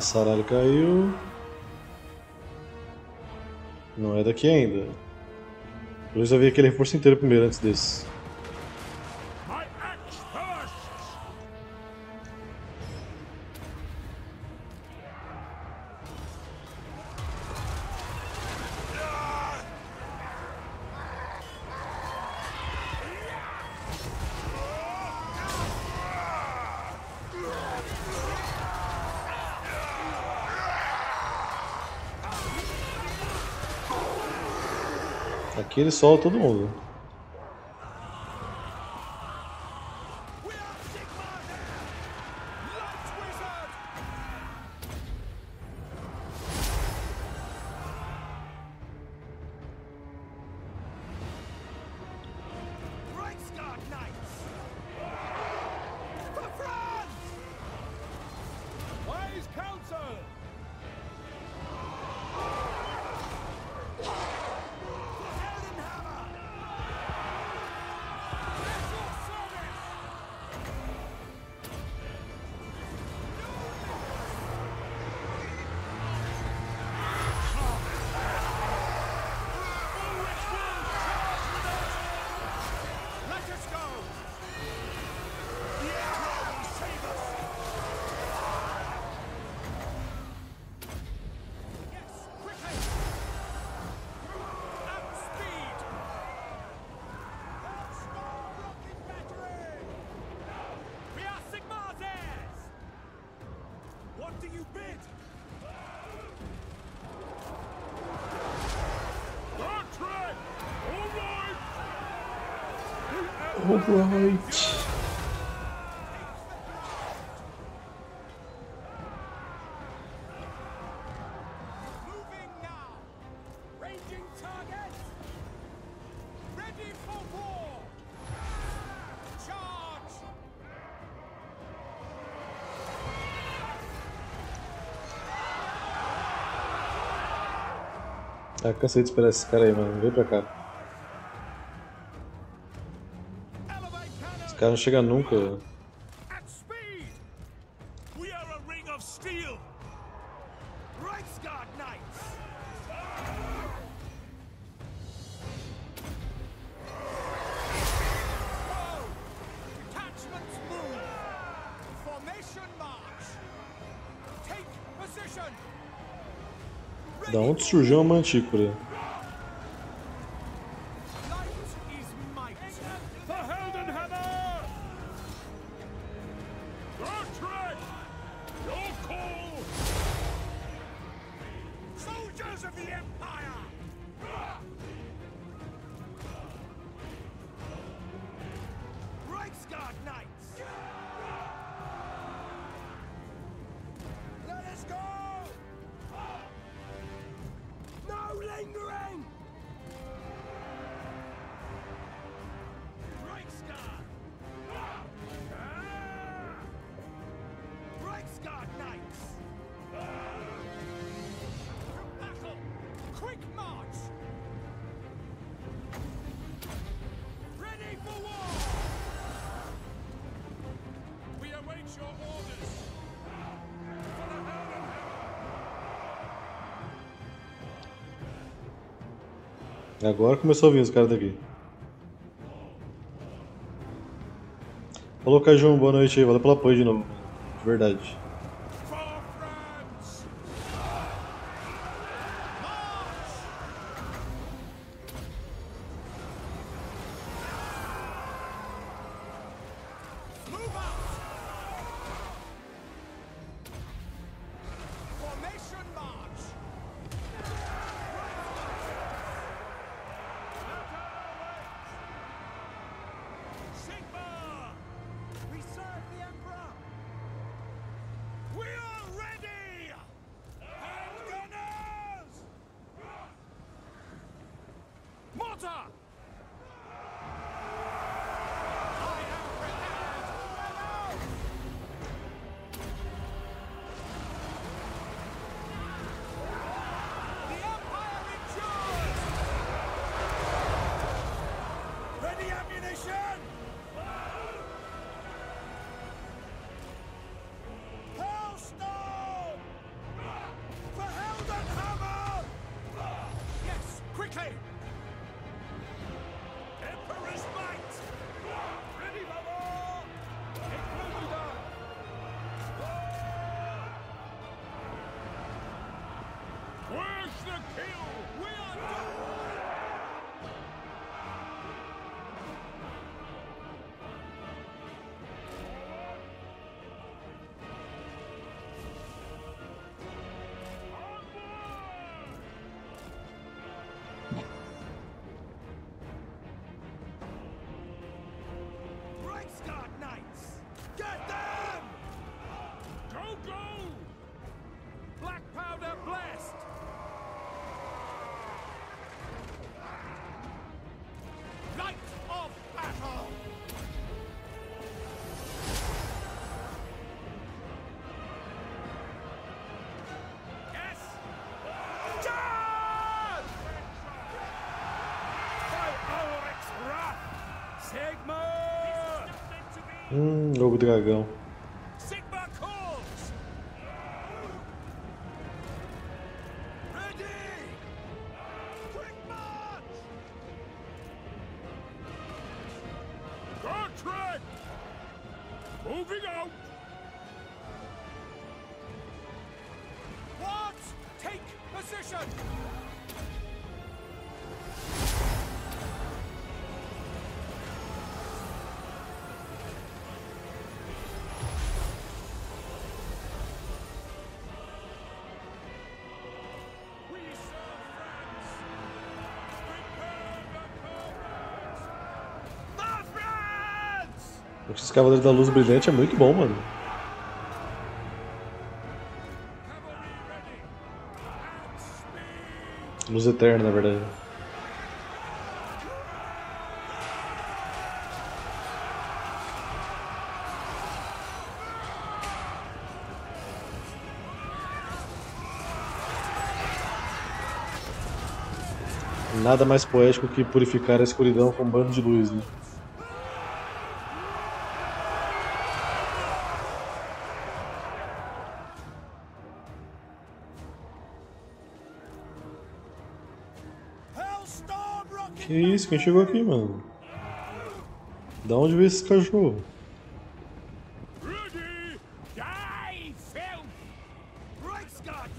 Saralho caiu. Não é daqui ainda. Eu já vi aquele reforço inteiro primeiro antes desse. ele solta todo mundo. Tá Já cansei de esperar esse cara aí, mano. Vem pra cá. Esse cara não chega nunca. surgiu uma mantícora. É agora começou a vir os caras daqui. Falou, Cajun, boa noite aí. Valeu pelo apoio de novo. De verdade. Hum, lobo dragão. Friends! Esse Cavaleiro da Luz Brilhante é muito bom, mano. Luz Eterna, na verdade. Nada mais poético que purificar a escuridão com um bando de luz, né? Quem chegou aqui, mano? Da onde veio esse cachorro? Reichsguard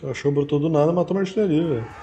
Cachorro brotou do nada matou uma artilharia, velho.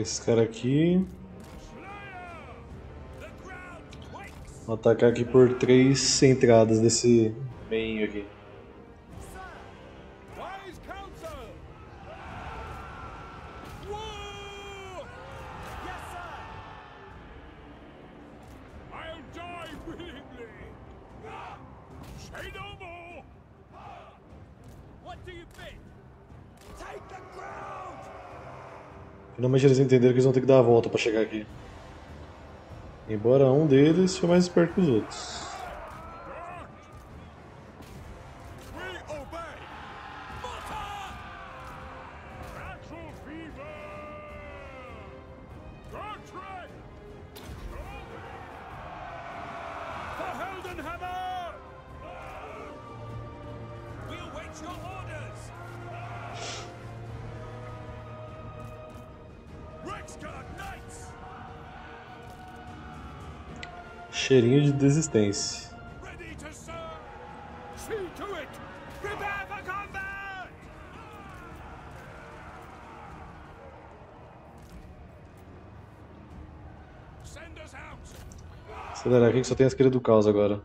Pega esses caras aqui. Vou atacar aqui por três entradas desse entenderam que eles vão ter que dar a volta pra chegar aqui. Embora um deles foi mais esperto que os outros. de existência. Acelera aqui que só tem a esquerda do caos agora.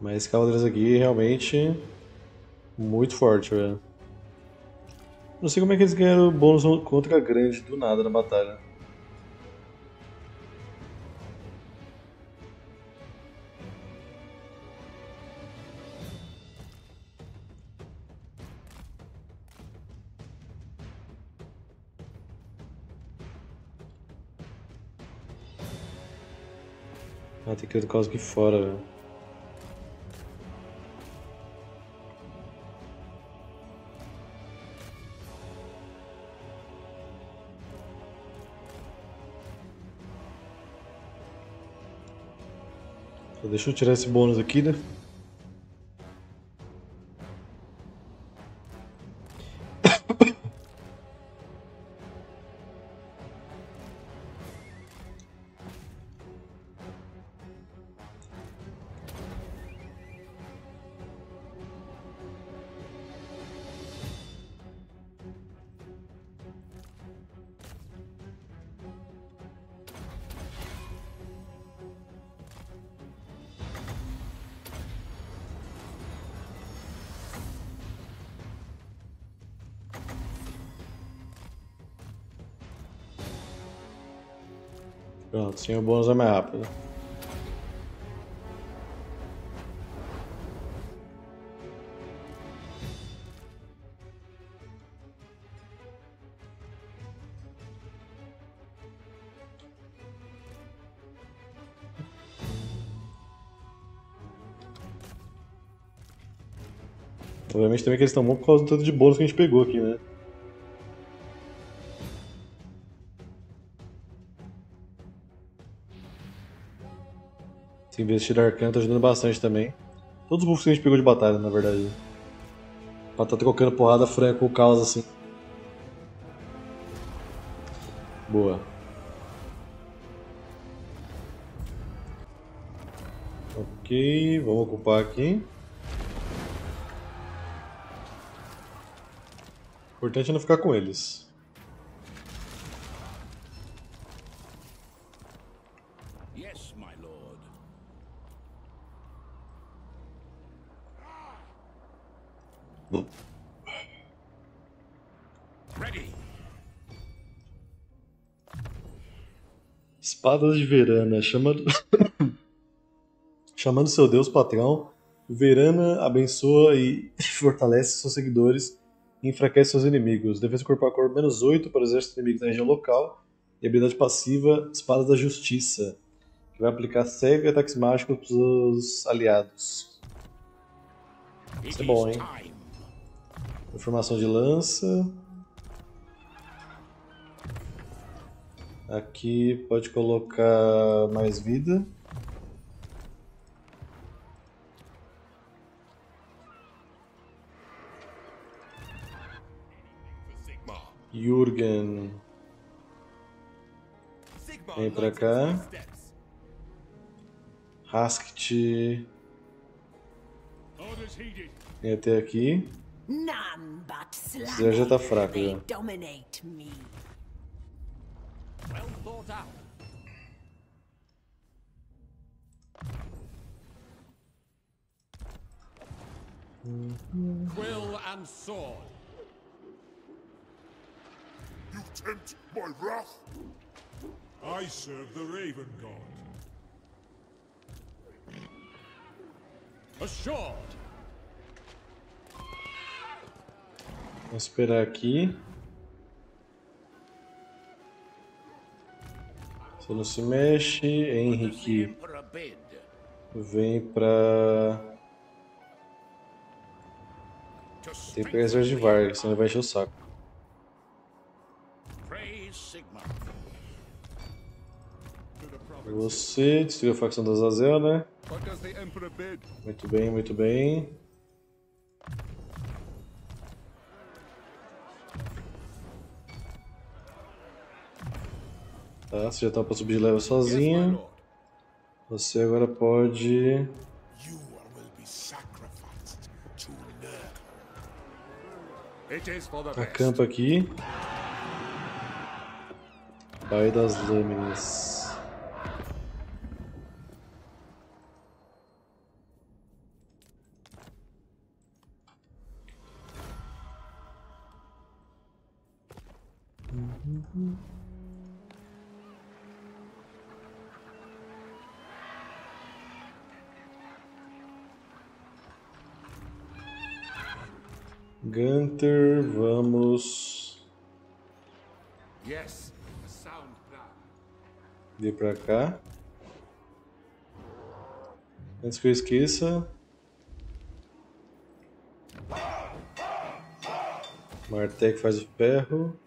Mas esse aqui realmente muito forte, velho. Não sei como é que eles ganharam bônus contra a grande do nada na batalha. Ah, tem que ir do aqui fora, velho. Deixa eu tirar esse bônus aqui, né? Pronto, sim, o bônus é mais rápido. Obviamente também que eles estão bons por causa do tanto de bônus que a gente pegou aqui, né? Se investir arcano tá ajudando bastante também. Todos os buffs que a gente pegou de batalha, na verdade. Pra tá trocando porrada franca com o caos assim. Boa. Ok, vamos ocupar aqui. Importante é não ficar com eles. Espadas de Verana, chamando. (laughs) chamando seu Deus patrão, Verana abençoa e (laughs) fortalece seus seguidores e enfraquece seus inimigos. Defesa corpo a corpo menos 8 para os exércitos inimigos na região local. E habilidade passiva, Espadas da Justiça, que vai aplicar cego e ataques mágicos para os aliados. Isso é bom, hein? time. Formação de lança. Aqui pode colocar mais vida. Jürgen Sigma Vem pra cá. Raskt vem até aqui. Slime. Já tá fraco já. Dominate me. Well thought out. Quill and sword. You tempt my wrath? I serve the Raven God. Assured. Vamos esperar aqui. Você não se mexe. Henrique vem pra. Tem que pegar de Vargas, senão ele vai encher o saco. Você destruiu a facção da Azazel, né? Muito bem, muito bem. Tá, você já tá pra subir de level sozinho. Você agora pode. Acampa aqui. Pai das Lâminas. Gunter, vamos Yes, vir pra cá. Antes que eu esqueça. Martek faz o ferro.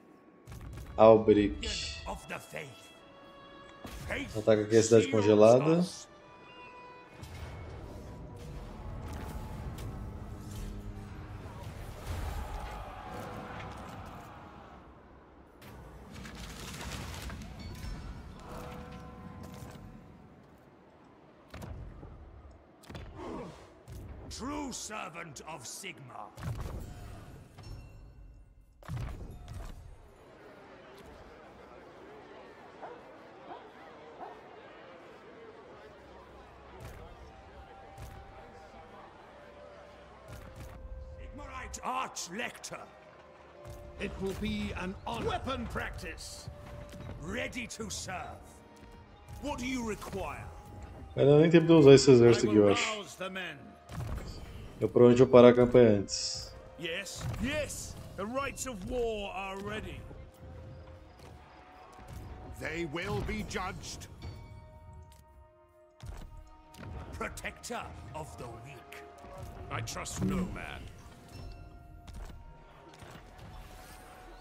Albric Of the faith. Faith ataca aqui a cidade congelada. Sigmarite Arch Lector. It will be an honor. Weapon practice. Ready to serve. What do you require? Vai dar nem tempo de eu usar esse I exército aqui, eu will acho. rouse the men. Eu provavelmente vou parar a campanha antes. Yes, yes. The rights of war are ready. They will be judged. Protector of the weak. I trust no man.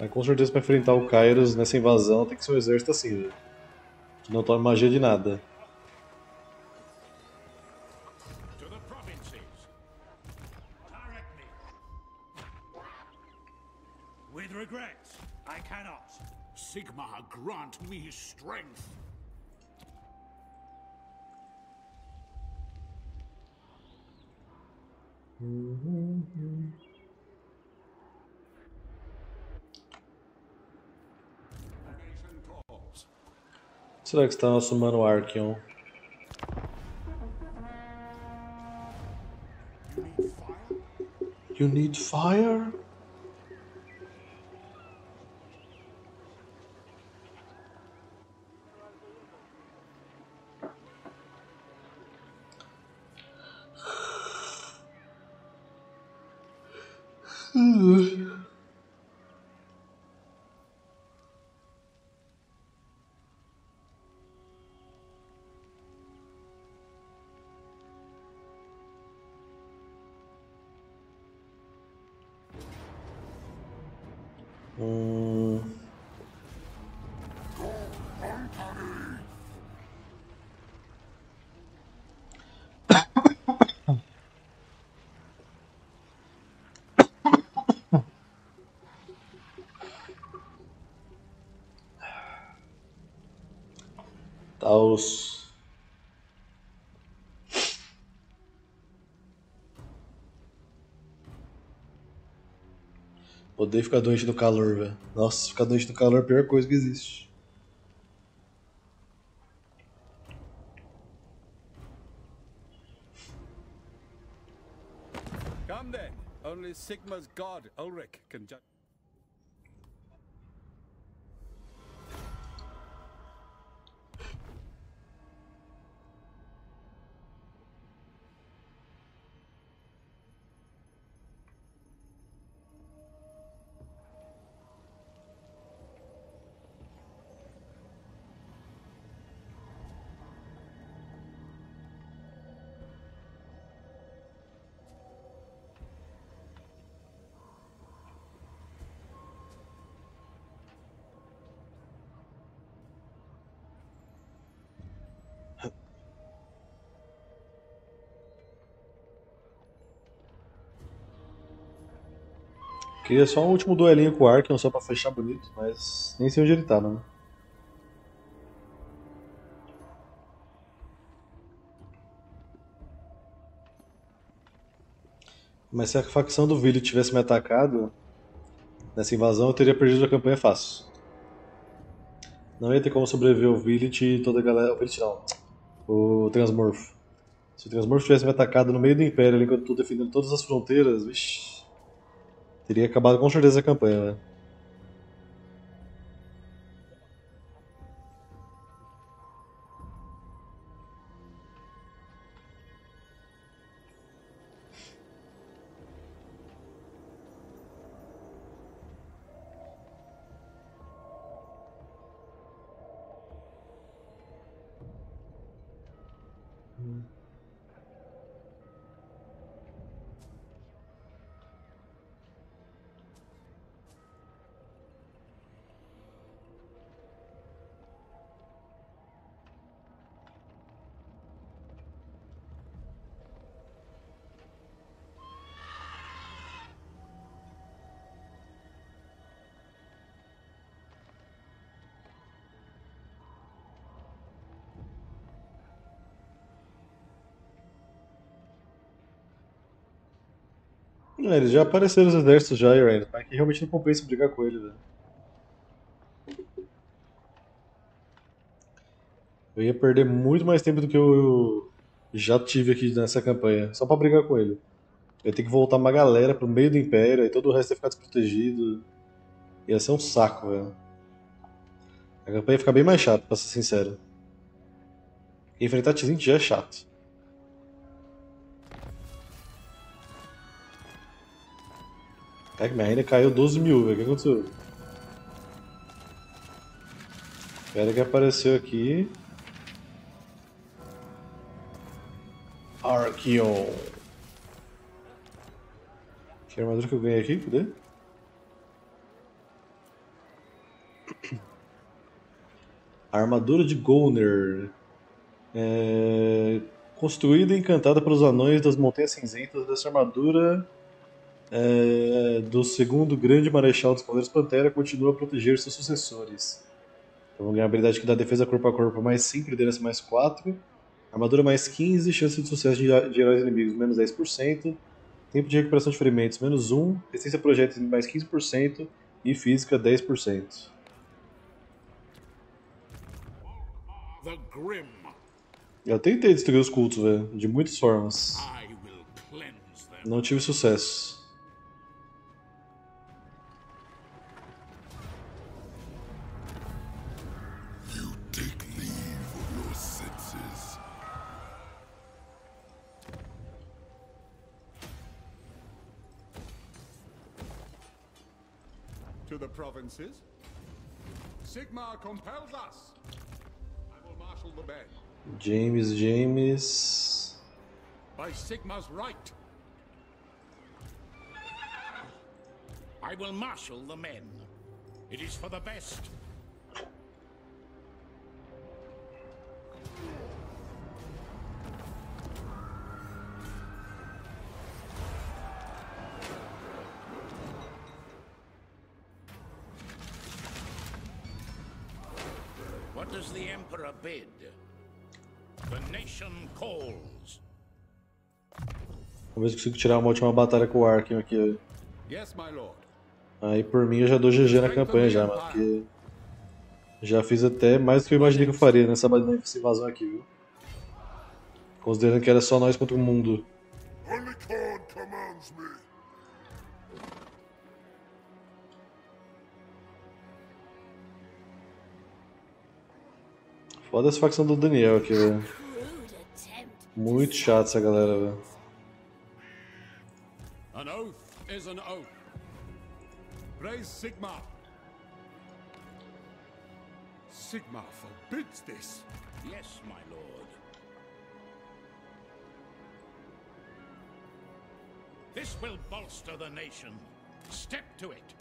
Mas com certeza pra enfrentar o Kairos nessa invasão tem que ser um exército assim, velho. Que não tome magia de nada. With regret, I cannot. Sigma, grant me strength. Formation Será que está nosso mano Archeon? Um? You need fire? Odeio ficar doente do calor, velho. Nossa, ficar doente do calor é a pior coisa que existe. Come then. Only Sigma's god, Ulrich, can judge. Queria só um último duelinho com o Arkham só pra fechar bonito, mas nem sei onde ele tá, né? Mas se a facção do Vili tivesse me atacado, Nessa invasão eu teria perdido a campanha fácil. Não ia ter como sobreviver o Village e toda a galera. O Village não. O Transmorph. Se o Transmorph tivesse me atacado no meio do Império ali enquanto eu tô defendendo todas as fronteiras, vixi. Teria acabado com certeza a campanha, né? Eles já apareceram os exércitos já, Irene, mas que realmente não compensa brigar com ele, velho. Eu ia perder muito mais tempo do que eu já tive aqui nessa campanha, só pra brigar com ele. Eu ia ter que voltar uma galera pro meio do Império, aí todo o resto ia ficar desprotegido. Ia ser um saco, velho. A campanha ia ficar bem mais chata, pra ser sincero. Enfrentar Tzint já é chato. Que minha renda caiu 12 mil, velho. O que aconteceu? Espera que apareceu aqui. Archeon. Que armadura que eu ganhei aqui? Cadê? (coughs) Armadura de Golner. É... Construída e encantada pelos anões das Montanhas Cinzentas, essa armadura é, do segundo grande marechal dos Cavaleiros Pantera continua a proteger seus sucessores. Então vão ganhar a habilidade que dá defesa corpo a corpo mais 5, liderança mais 4, armadura mais 15, chance de sucesso de, de heróis inimigos menos 10%, tempo de recuperação de ferimentos menos 1, resistência a projetos mais 15% e física 10%. The Grim. Eu tentei destruir os cultos, velho, de muitas formas. Não tive sucesso. James, James. By Sigma's right. I will marshal the men. It is for the best. The Emperor bid? The nation calls. Se consigo tirar uma última batalha com o Arkham aqui. Yes, my lord. Aí por mim eu já dou GG na campanha já, mano. Porque já fiz até mais do que eu imaginei que eu faria nessa, nessa invasão aqui, viu? Considerando que era só nós contra o mundo. Only Khan commands me. Foda essa facção do Daniel aqui, velho. Muito chato essa galera, velho. An oath is an oath. Praise Sigmar. Sigmar forbids this. Yes, my lord. This will bolster the nation. Step to it.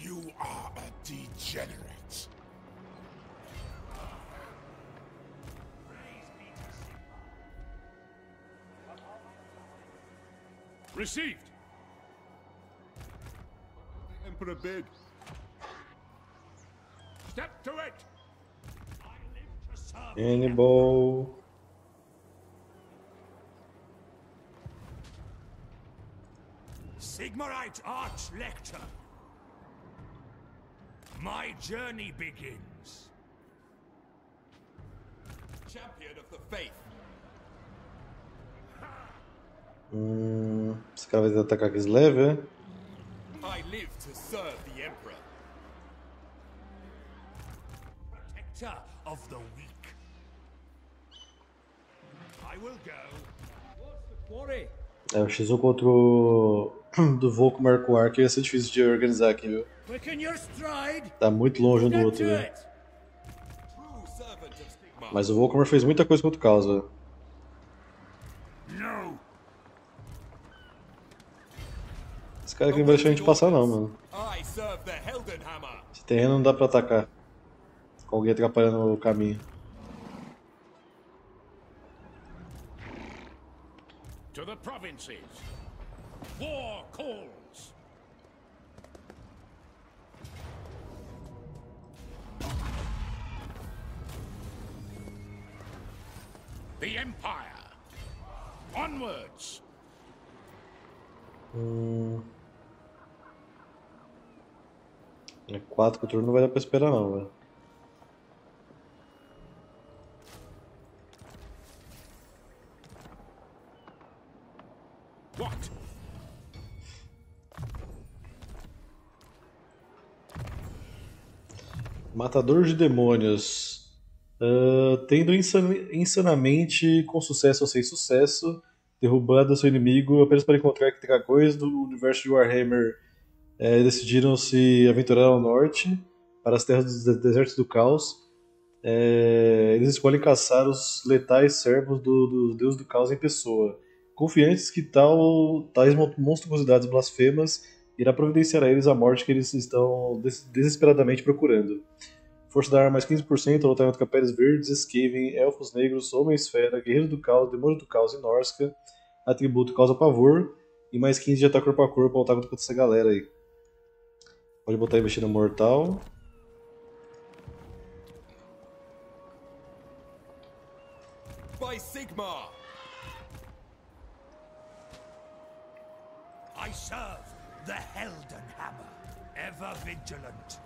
You are a degenerate. Received. The Emperor bid. Step to it. I live to serve. Hannibal. Sigmarite Archlector. My journey begins. Champion of the faith. Hum, esse cara vai atacar com Slav, é? I live to serve the Emperor. Protector of the weak. I will go. What's the quarry? É, o X1 contra o (clears throat) do Volco Marco Ark ia ser difícil de organizar aqui, viu? Tá muito longe um do outro, Sigmar. Mas o Volcomer fez muita coisa contra o Caos, velho. Cara aqui não vai deixar a gente passar não, mano. Esse terreno não dá pra atacar. Com alguém atrapalhando o caminho. To the provinces. War calls. The Empire. Onwards. Hum... É 4 que o turno não vai dar pra esperar não, velho. Matador de demônios. Ah, tendo insan- insanamente com sucesso ou sem sucesso, derrubado seu inimigo apenas para encontrar que dragões do universo de Warhammer eh, decidiram se aventurar ao norte para as terras dos de- desertos do caos. Eh, eles escolhem caçar os letais servos do, do deus do caos em pessoa, confiantes que tal, tais mon- monstruosidades blasfemas irá providenciar a eles a morte que eles estão des- desesperadamente procurando. Força da arma mais 15%, lotamento Capéres Verdes, Skaven, Elfos Negros, Homem-Esfera, Guerreiro do Caos, Demônio do Caos e Norska, atributo Causa Pavor, e mais 15 de ataque corpo a corpo ao lutar contra essa galera aí. Pode botar investida mortal. By Sigmar. I serve the Heldenhammer, ever vigilant.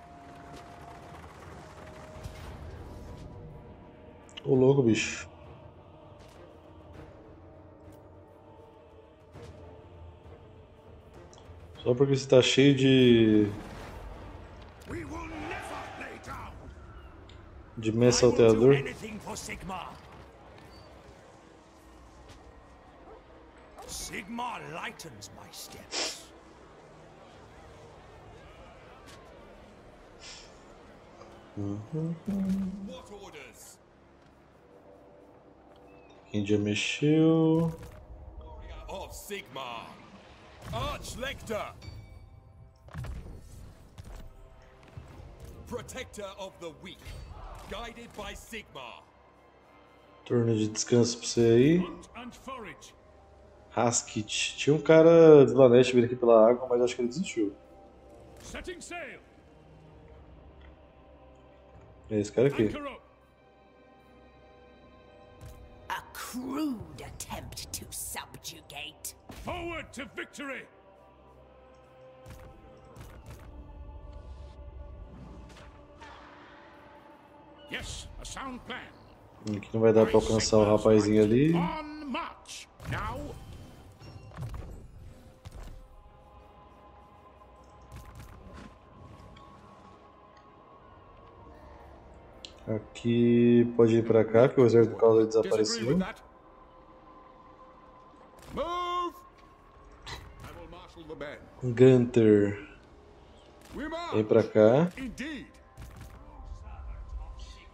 Ô louco, bicho. Só porque você tá cheio de. We will never lay down. de I messa will do alterador. anything for Sigmar. Sigmar lightens my steps. What orders? Quem já mexeu. Warrior of Sigmar. Archlector. Protector of the weak. Guided by Sigmar. Turno de descanso pra você aí. Haskit. Tinha um cara de Laneste vindo aqui pela água, mas acho que ele desistiu. Setting sail. É esse cara aqui. A crude attempt to subjugate. Forward to victory. Aqui não vai dar pra alcançar o rapazinho ali. Aqui pode ir pra cá, que o exército do Disagree desapareceu. Gunter. Vem pra cá!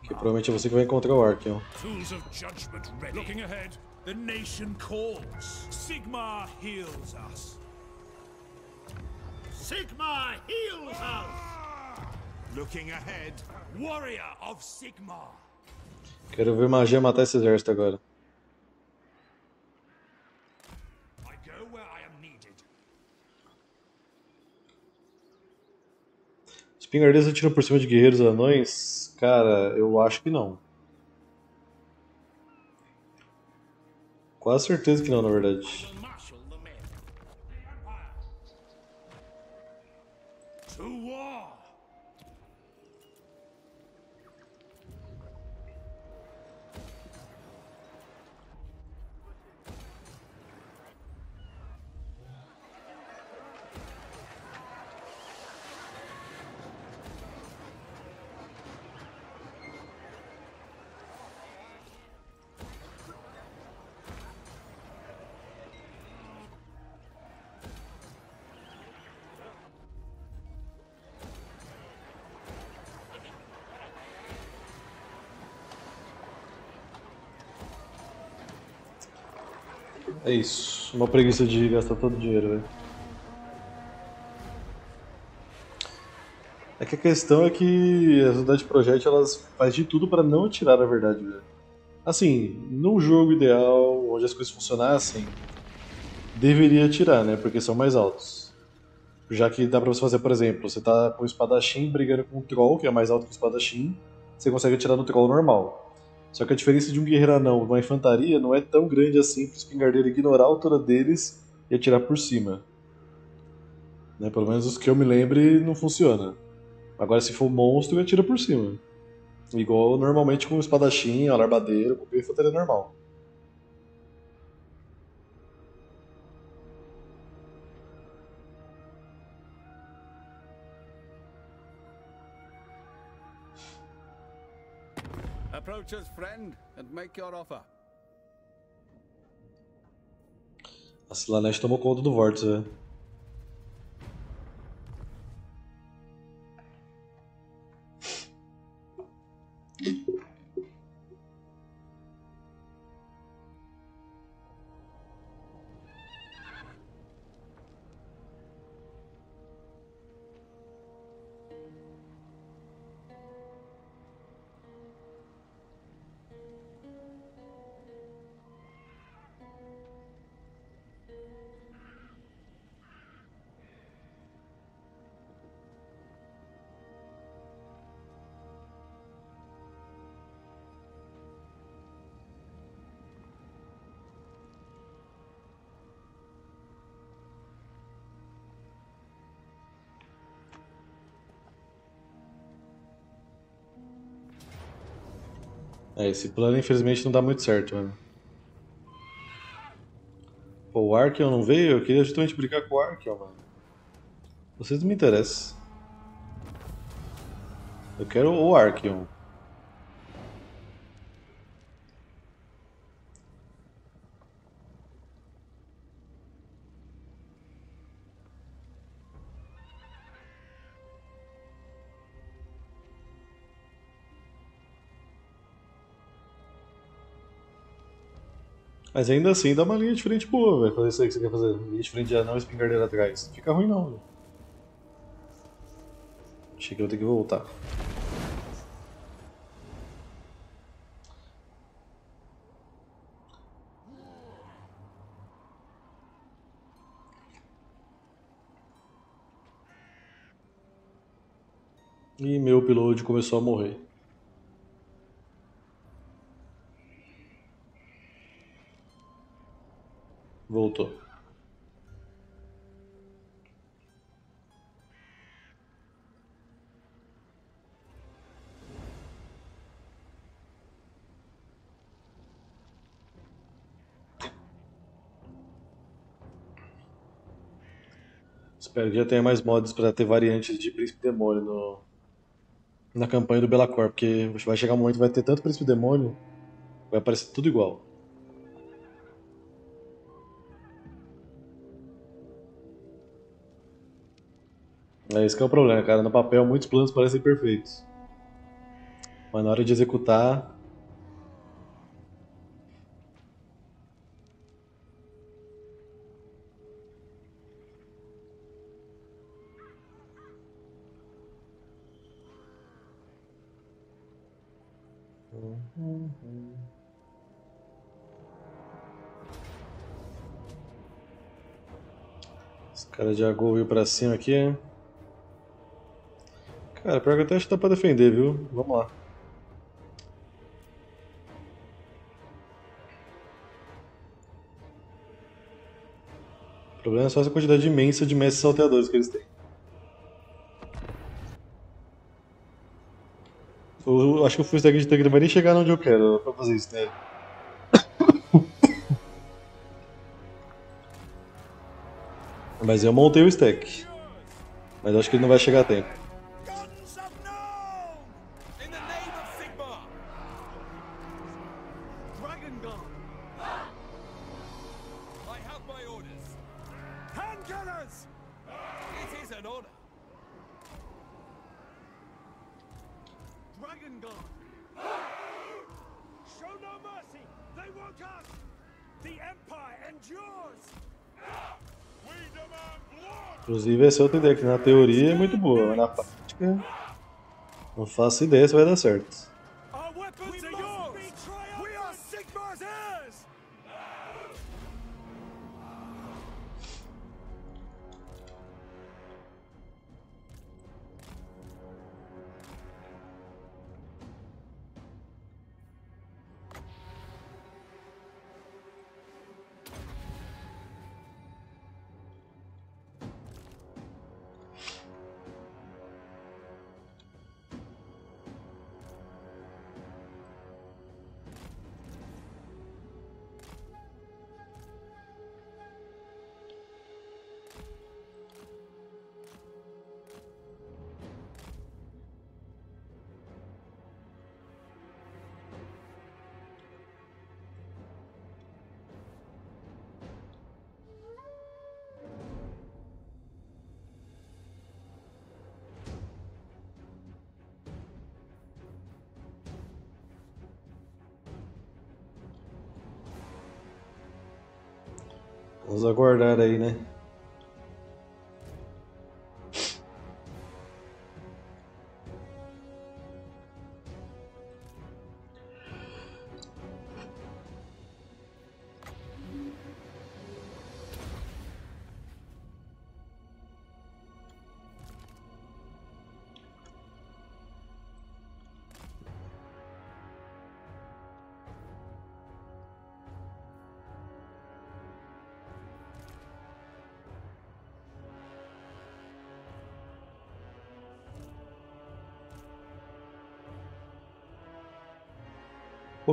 Que provavelmente é você que vai encontrar o Archeon. tools of judgment ready. Looking ahead, the nation calls. Sigmar heals us. Sigmar heals us. Looking ahead, warrior of Sigmar. Quero ver magia matar esse exército agora. I go where I am needed. Espingardeza atira por cima de guerreiros anões? Cara, eu acho que não. Quase certeza que não, na verdade. É isso. Uma preguiça de gastar todo o dinheiro, velho. É que a questão é que a Sociedade Project elas faz de tudo para não tirar a verdade, velho. Assim, num jogo ideal, onde as coisas funcionassem, deveria tirar, né? Porque são mais altos. Já que dá pra você fazer, por exemplo, você tá com o espadachim brigando com um troll, que é mais alto que o espadachim, você consegue atirar no troll normal. Só que a diferença de um guerreiro anão e uma infantaria não é tão grande assim para o espingardeiro ignorar a altura deles e atirar por cima. Né? Pelo menos os que eu me lembre não funciona. Agora se for monstro, atira por cima. Igual normalmente com o espadachim, alarbadeiro, com infantaria normal. Us, friend, and make your offer. Tomou conta do vórtice, velho. É, esse plano infelizmente não dá muito certo, mano. Pô, o Arkeon não veio? Eu queria justamente brincar com o Arkeon, mano. Vocês não me interessam. Eu quero o Arkeon. Mas ainda assim dá uma linha de frente boa, velho. Fazer isso aí que você quer fazer. Linha de frente de anão e espingardeira atrás. Não fica ruim não, velho. Achei que eu vou ter que voltar. E meu upload começou a morrer. Voltou. Espero que já tenha mais mods para ter variantes de Príncipe Demônio no, na campanha do Belacor, porque vai chegar um momento que vai ter tanto Príncipe Demônio, vai aparecer tudo igual. É esse que é o problema, cara. No papel, muitos planos parecem perfeitos. Mas na hora de executar. Esse cara de Agol veio pra cima aqui? Cara, pior que até acho que dá pra defender, viu? Vamos lá. O problema é só essa quantidade imensa de mestres salteadores que eles têm. Eu acho que o full stack de tanque não vai nem chegar onde eu quero pra fazer isso, né? (coughs) Mas eu montei o stack. Mas acho que ele não vai chegar a tempo. É outra ideia que na teoria é muito boa, mas na prática não faço ideia se vai dar certo.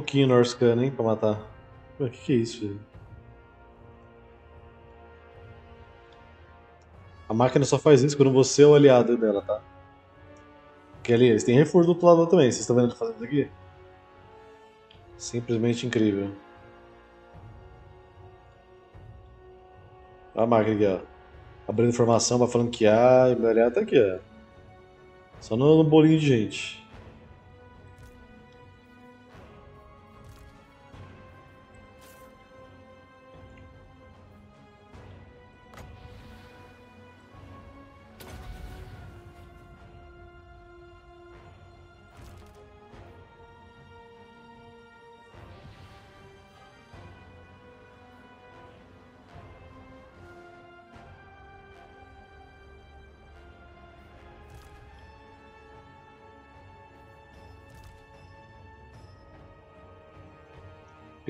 Pouquinho Norscan, hein, pra matar. O que, que é isso, velho? A máquina só faz isso quando você é o aliado dela, tá? Porque ali, eles têm reforço do outro lado também. Vocês estão vendo ele fazendo isso aqui? Simplesmente incrível. Olha a máquina aqui, ó. Abrindo informação pra flanquear e meu aliado tá aqui, ó. Só no, no bolinho de gente.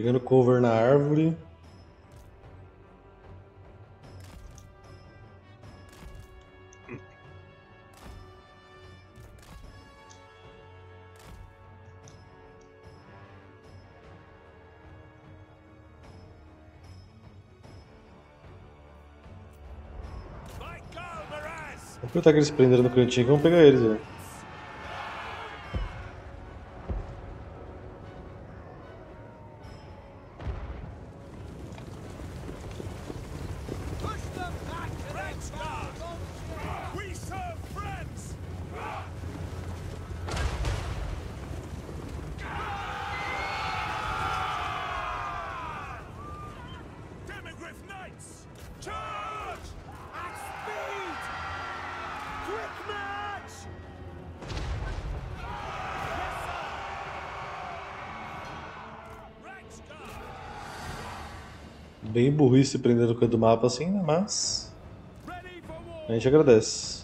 Pegando cover na árvore. Aproveitar que eles prenderam no cantinho vamos pegar eles, velho. Burrice prender no canto do mapa assim, né? Mas. A gente agradece.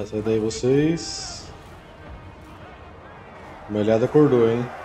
Tá, sai daí vocês. Melhada acordou, hein?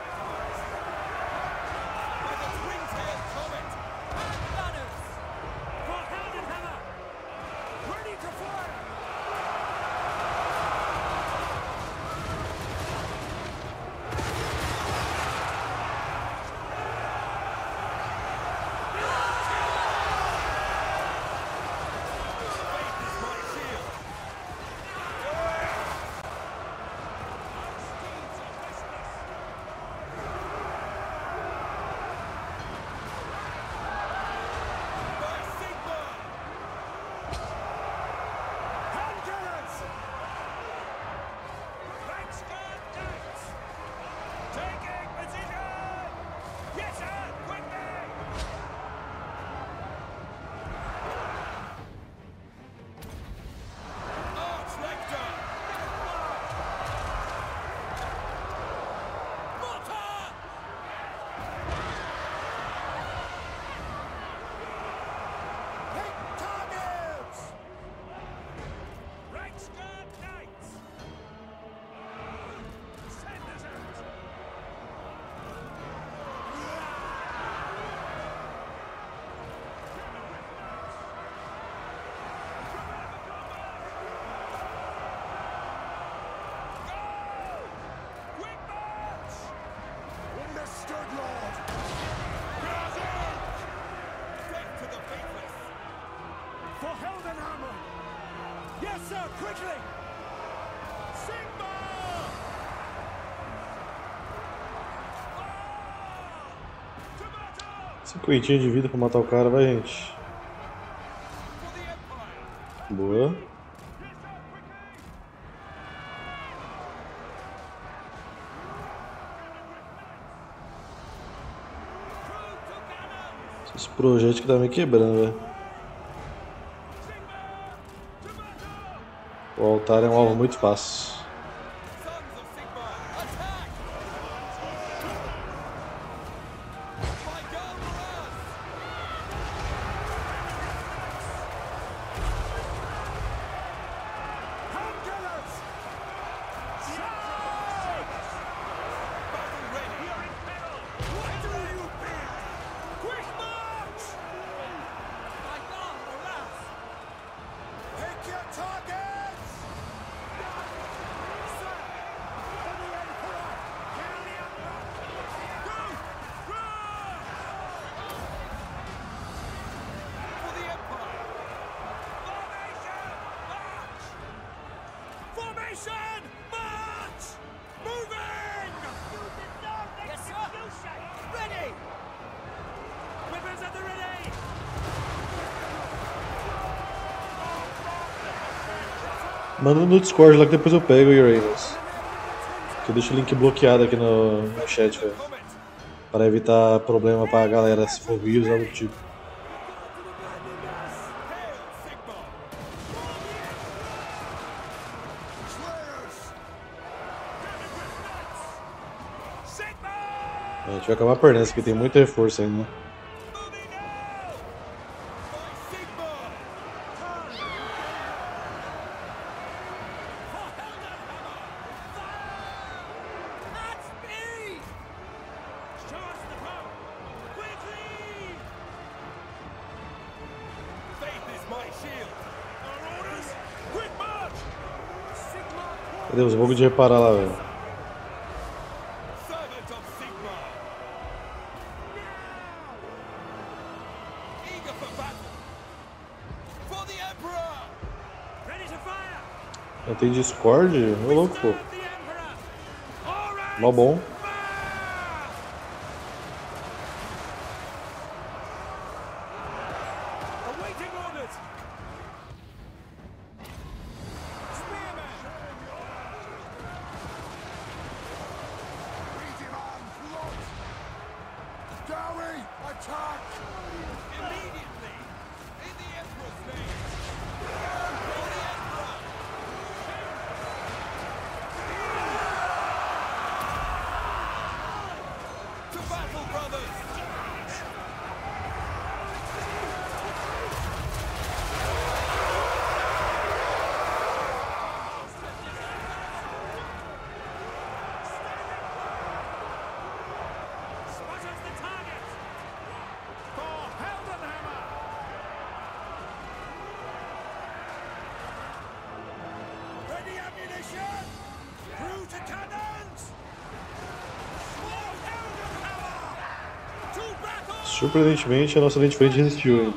out quickly. Sigma! Ah! Cinquentinha de vida pra matar o cara, vai gente. Boa. Esse projeto que tá me quebrando, velho. Voltar é um alvo muito fácil. Manda no Discord lá que depois eu pego o Uranus. Que eu deixo o link bloqueado aqui no, no chat, velho. Para evitar problema pra galera se for vírus, algo do tipo. A gente vai acabar perdendo, porque tem muito reforço ainda. Né? RPG lá, velho. Tem Discord? Ô louco, pô. Mó bom. Surpreendentemente, a nossa linha de frente resistiu ainda.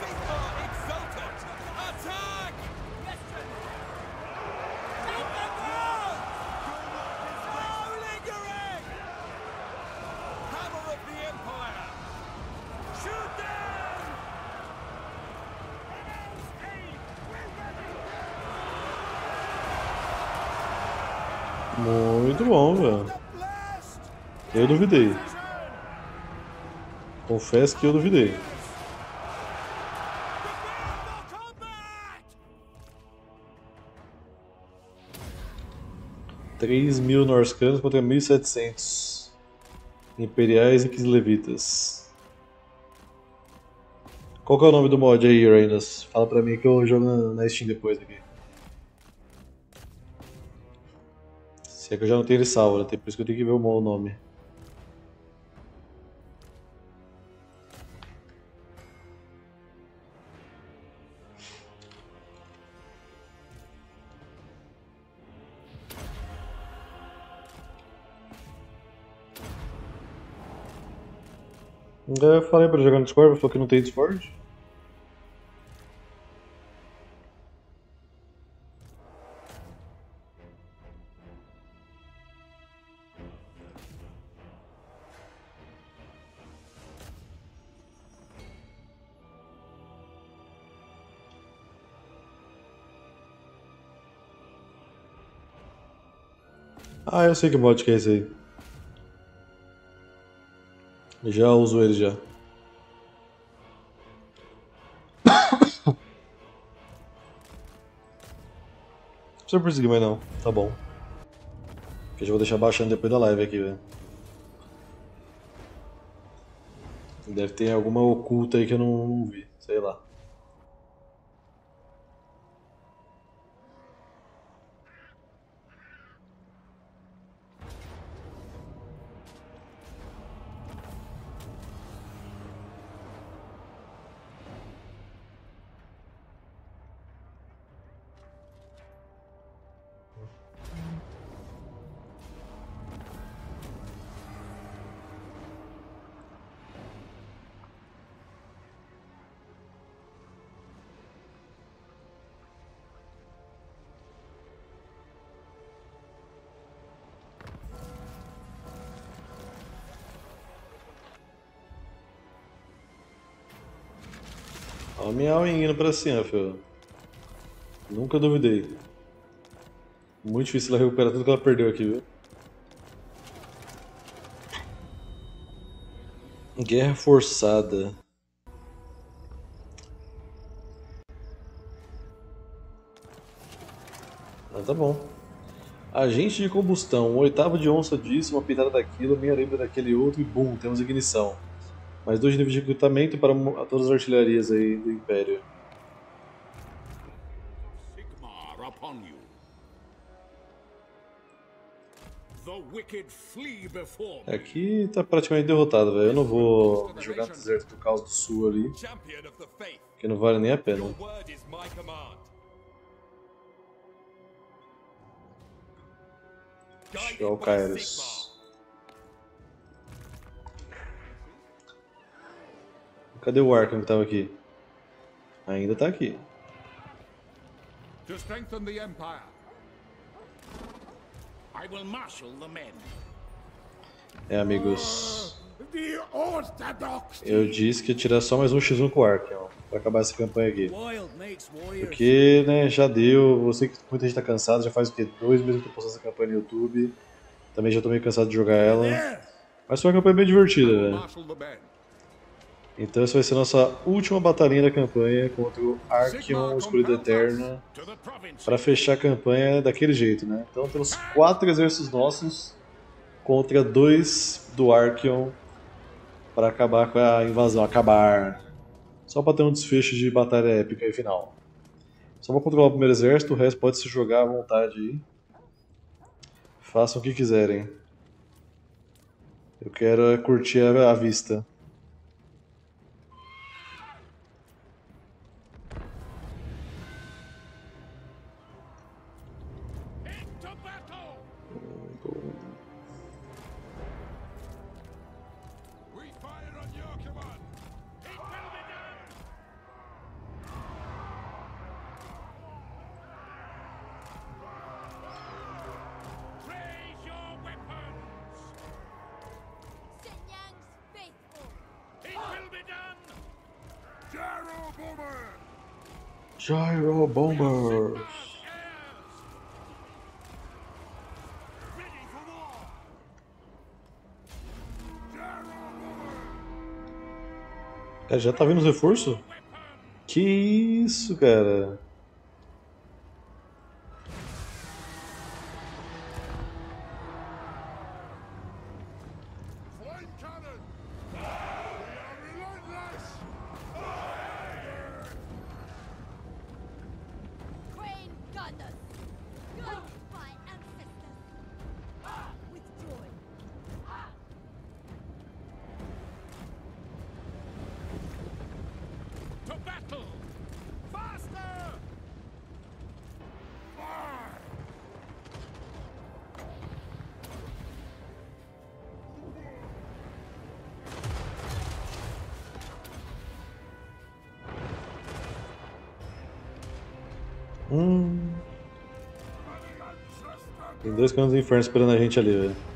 Sigmar exultant! Attack! Keep them down! No lingering! Hammer of the Empire! Shoot them! Muito bom, velho. Blast! Eu duvidei. Confesso que eu duvidei. 3 mil Norscanos contra 1.700 Imperiais e Kislevitas. Qual que é o nome do mod aí, Reinas? Fala pra mim que eu jogo na, Steam depois aqui. Se é que eu já não tenho ele salvo, né? Por isso que eu tenho que ver o nome. Falei pra jogar no Discord, falou que não tem Discord. Ah, eu sei que mod que é esse aí. Já uso ele já. (coughs) Não precisa perseguir mais não, tá bom. Que eu já vou deixar baixando depois da live aqui, velho. Deve ter alguma oculta aí que eu não, não vi, sei lá. Olha o Miau indo pra cima, filho. Nunca duvidei. Muito difícil ela recuperar tudo que ela perdeu aqui, viu? Guerra forçada. Ah, tá bom. Agente de combustão, um oitavo de onça disso, uma pitada daquilo, meia lembra daquele outro e bum, temos ignição. Mais dois níveis de recrutamento para todas as artilharias aí do Império. Sigmar upon you. The wicked flee before me. Aqui tá praticamente derrotado, velho. Eu não vou jogar no deserto do caos do sul ali, que não vale nem a pena. o Kairos. Cadê o Arkham que tava aqui? Ainda tá aqui. To strengthen the Empire. I will marshal the men. É, amigos. Orthodox. Eu disse que ia tirar só mais um x1 com o Arkham, pra acabar essa campanha aqui. Porque, né, já deu. Eu sei que muita gente tá cansada, já faz o quê? Dois meses que eu tô postando essa campanha no YouTube. Também já tô meio cansado de jogar ela. Mas foi uma campanha bem divertida, velho. Então essa vai ser a nossa última batalhinha da campanha contra o Archeon Escuridão Eterna. Pra fechar a campanha daquele jeito, né? Então temos quatro exércitos nossos contra dois do Archeon para acabar com a invasão. Acabar. Só pra ter um desfecho de batalha épica e final. Só vou controlar o primeiro exército, o resto pode se jogar à vontade aí. Façam o que quiserem. Eu quero curtir a vista. Bombers. Cara, já tá vindo os reforços? Que isso, cara? Canos do inferno esperando a gente ali, velho.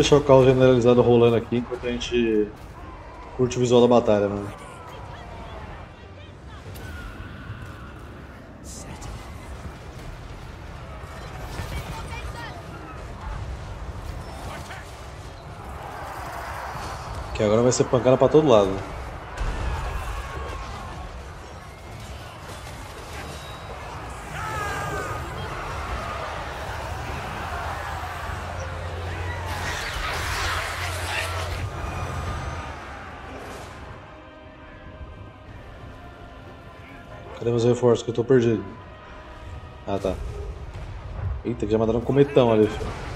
Deixar o caos generalizado rolando aqui enquanto a gente curte o visual da batalha, mano. Que agora vai ser pancada pra todo lado. Cadê meus reforços que eu tô perdido? Ah tá. Eita, que já mandaram um cometão ali, filho.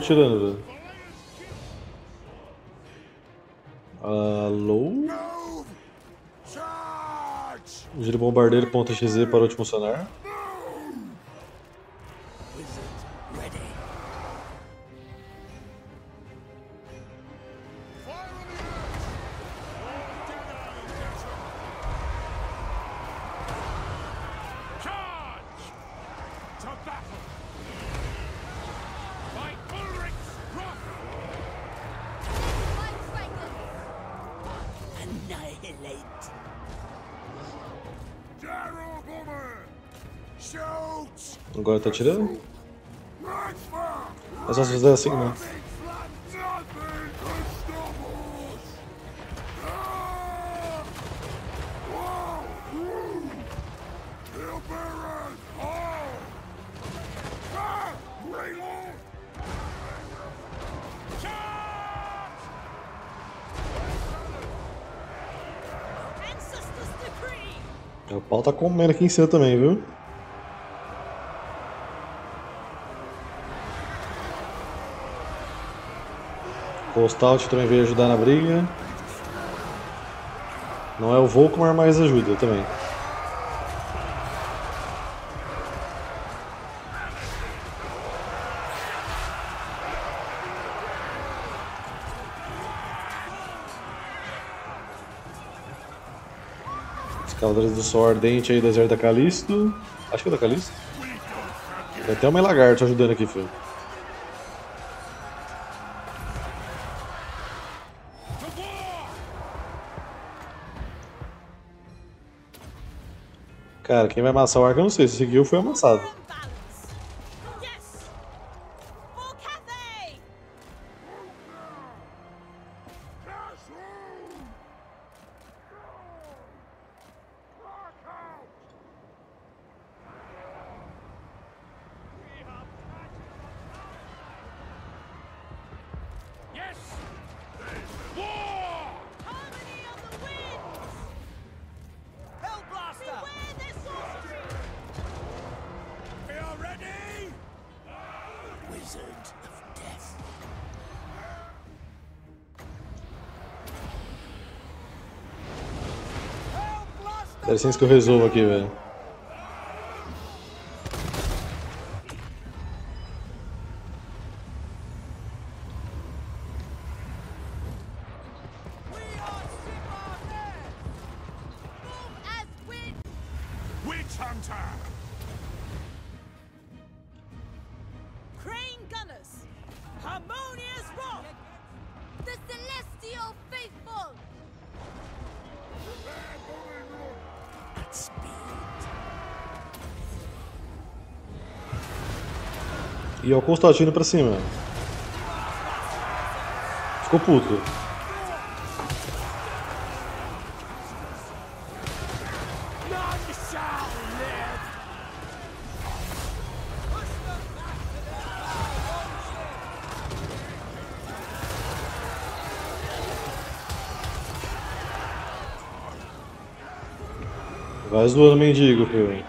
Tô tirando, velho. Alô? O giro bombardeiro.exe parou de funcionar. Fire Tá tirando? É só se fizer assim, né? O pau tá comendo aqui em cima também, viu? Postout também veio ajudar na briga. Não é o Volkmar, mas ajuda também. Os Cavaleiros do Sol Ardente aí do exército da Calisto. Acho que é da Calisto. Tem até uma lagarto ajudando aqui, filho. Cara, quem vai amassar o arco eu não sei. Se seguiu, foi amassado. Dá licença que eu resolvo aqui, velho. E o Constantino pra cima. Ficou puto. Vai zoando mendigo, filho.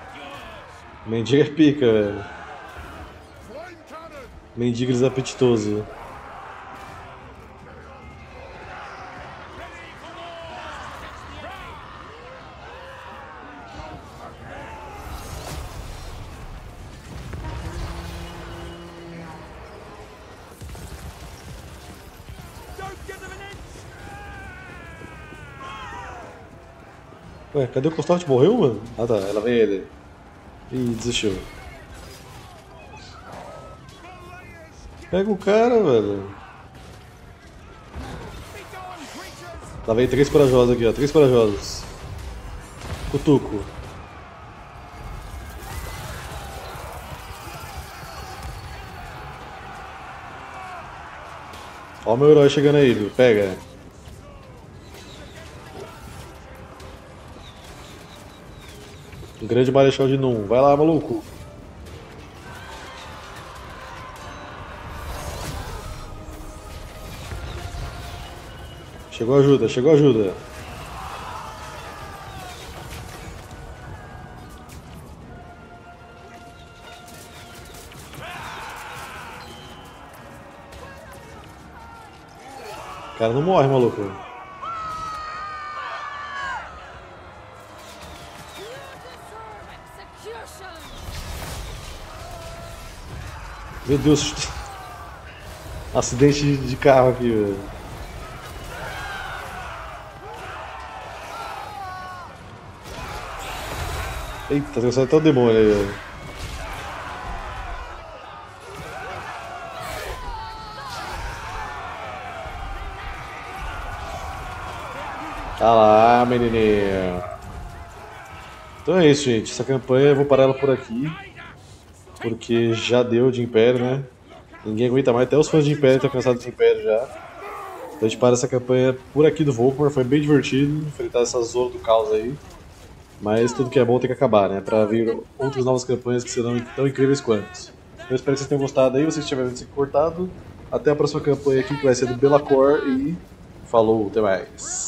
Mendigo é pica, velho. An inch! Ué, cadê o Constante? Morreu, mano? Ah tá, ela vem ele. Ih, desistiu. Pega o cara, velho. Lá vem três corajosos aqui, ó. Três corajosos. Cutuco. Ó o meu herói chegando aí, viu? Pega. Grande marechal de Num. Vai lá, maluco. Chegou ajuda, chegou ajuda. O cara não morre, maluco. Meu Deus. (laughs) Acidente de- de carro aqui, velho. Eita, trouxeram até o demônio aí, velho. Tá lá, menininho. Então é isso, gente. Essa campanha eu vou parar ela por aqui. Porque já deu de Império, né? Ninguém aguenta mais. Até os fãs de Império estão cansados de Império já. Então a gente para essa campanha por aqui do Volkmar. Foi bem divertido enfrentar essa zona do caos aí. Mas tudo que é bom tem que acabar, né? Pra vir outras novas campanhas que serão tão incríveis quanto. Eu espero que vocês tenham gostado aí. Vocês tiverem se cortado. Até a próxima campanha aqui que vai ser do Belacor. E falou, até mais.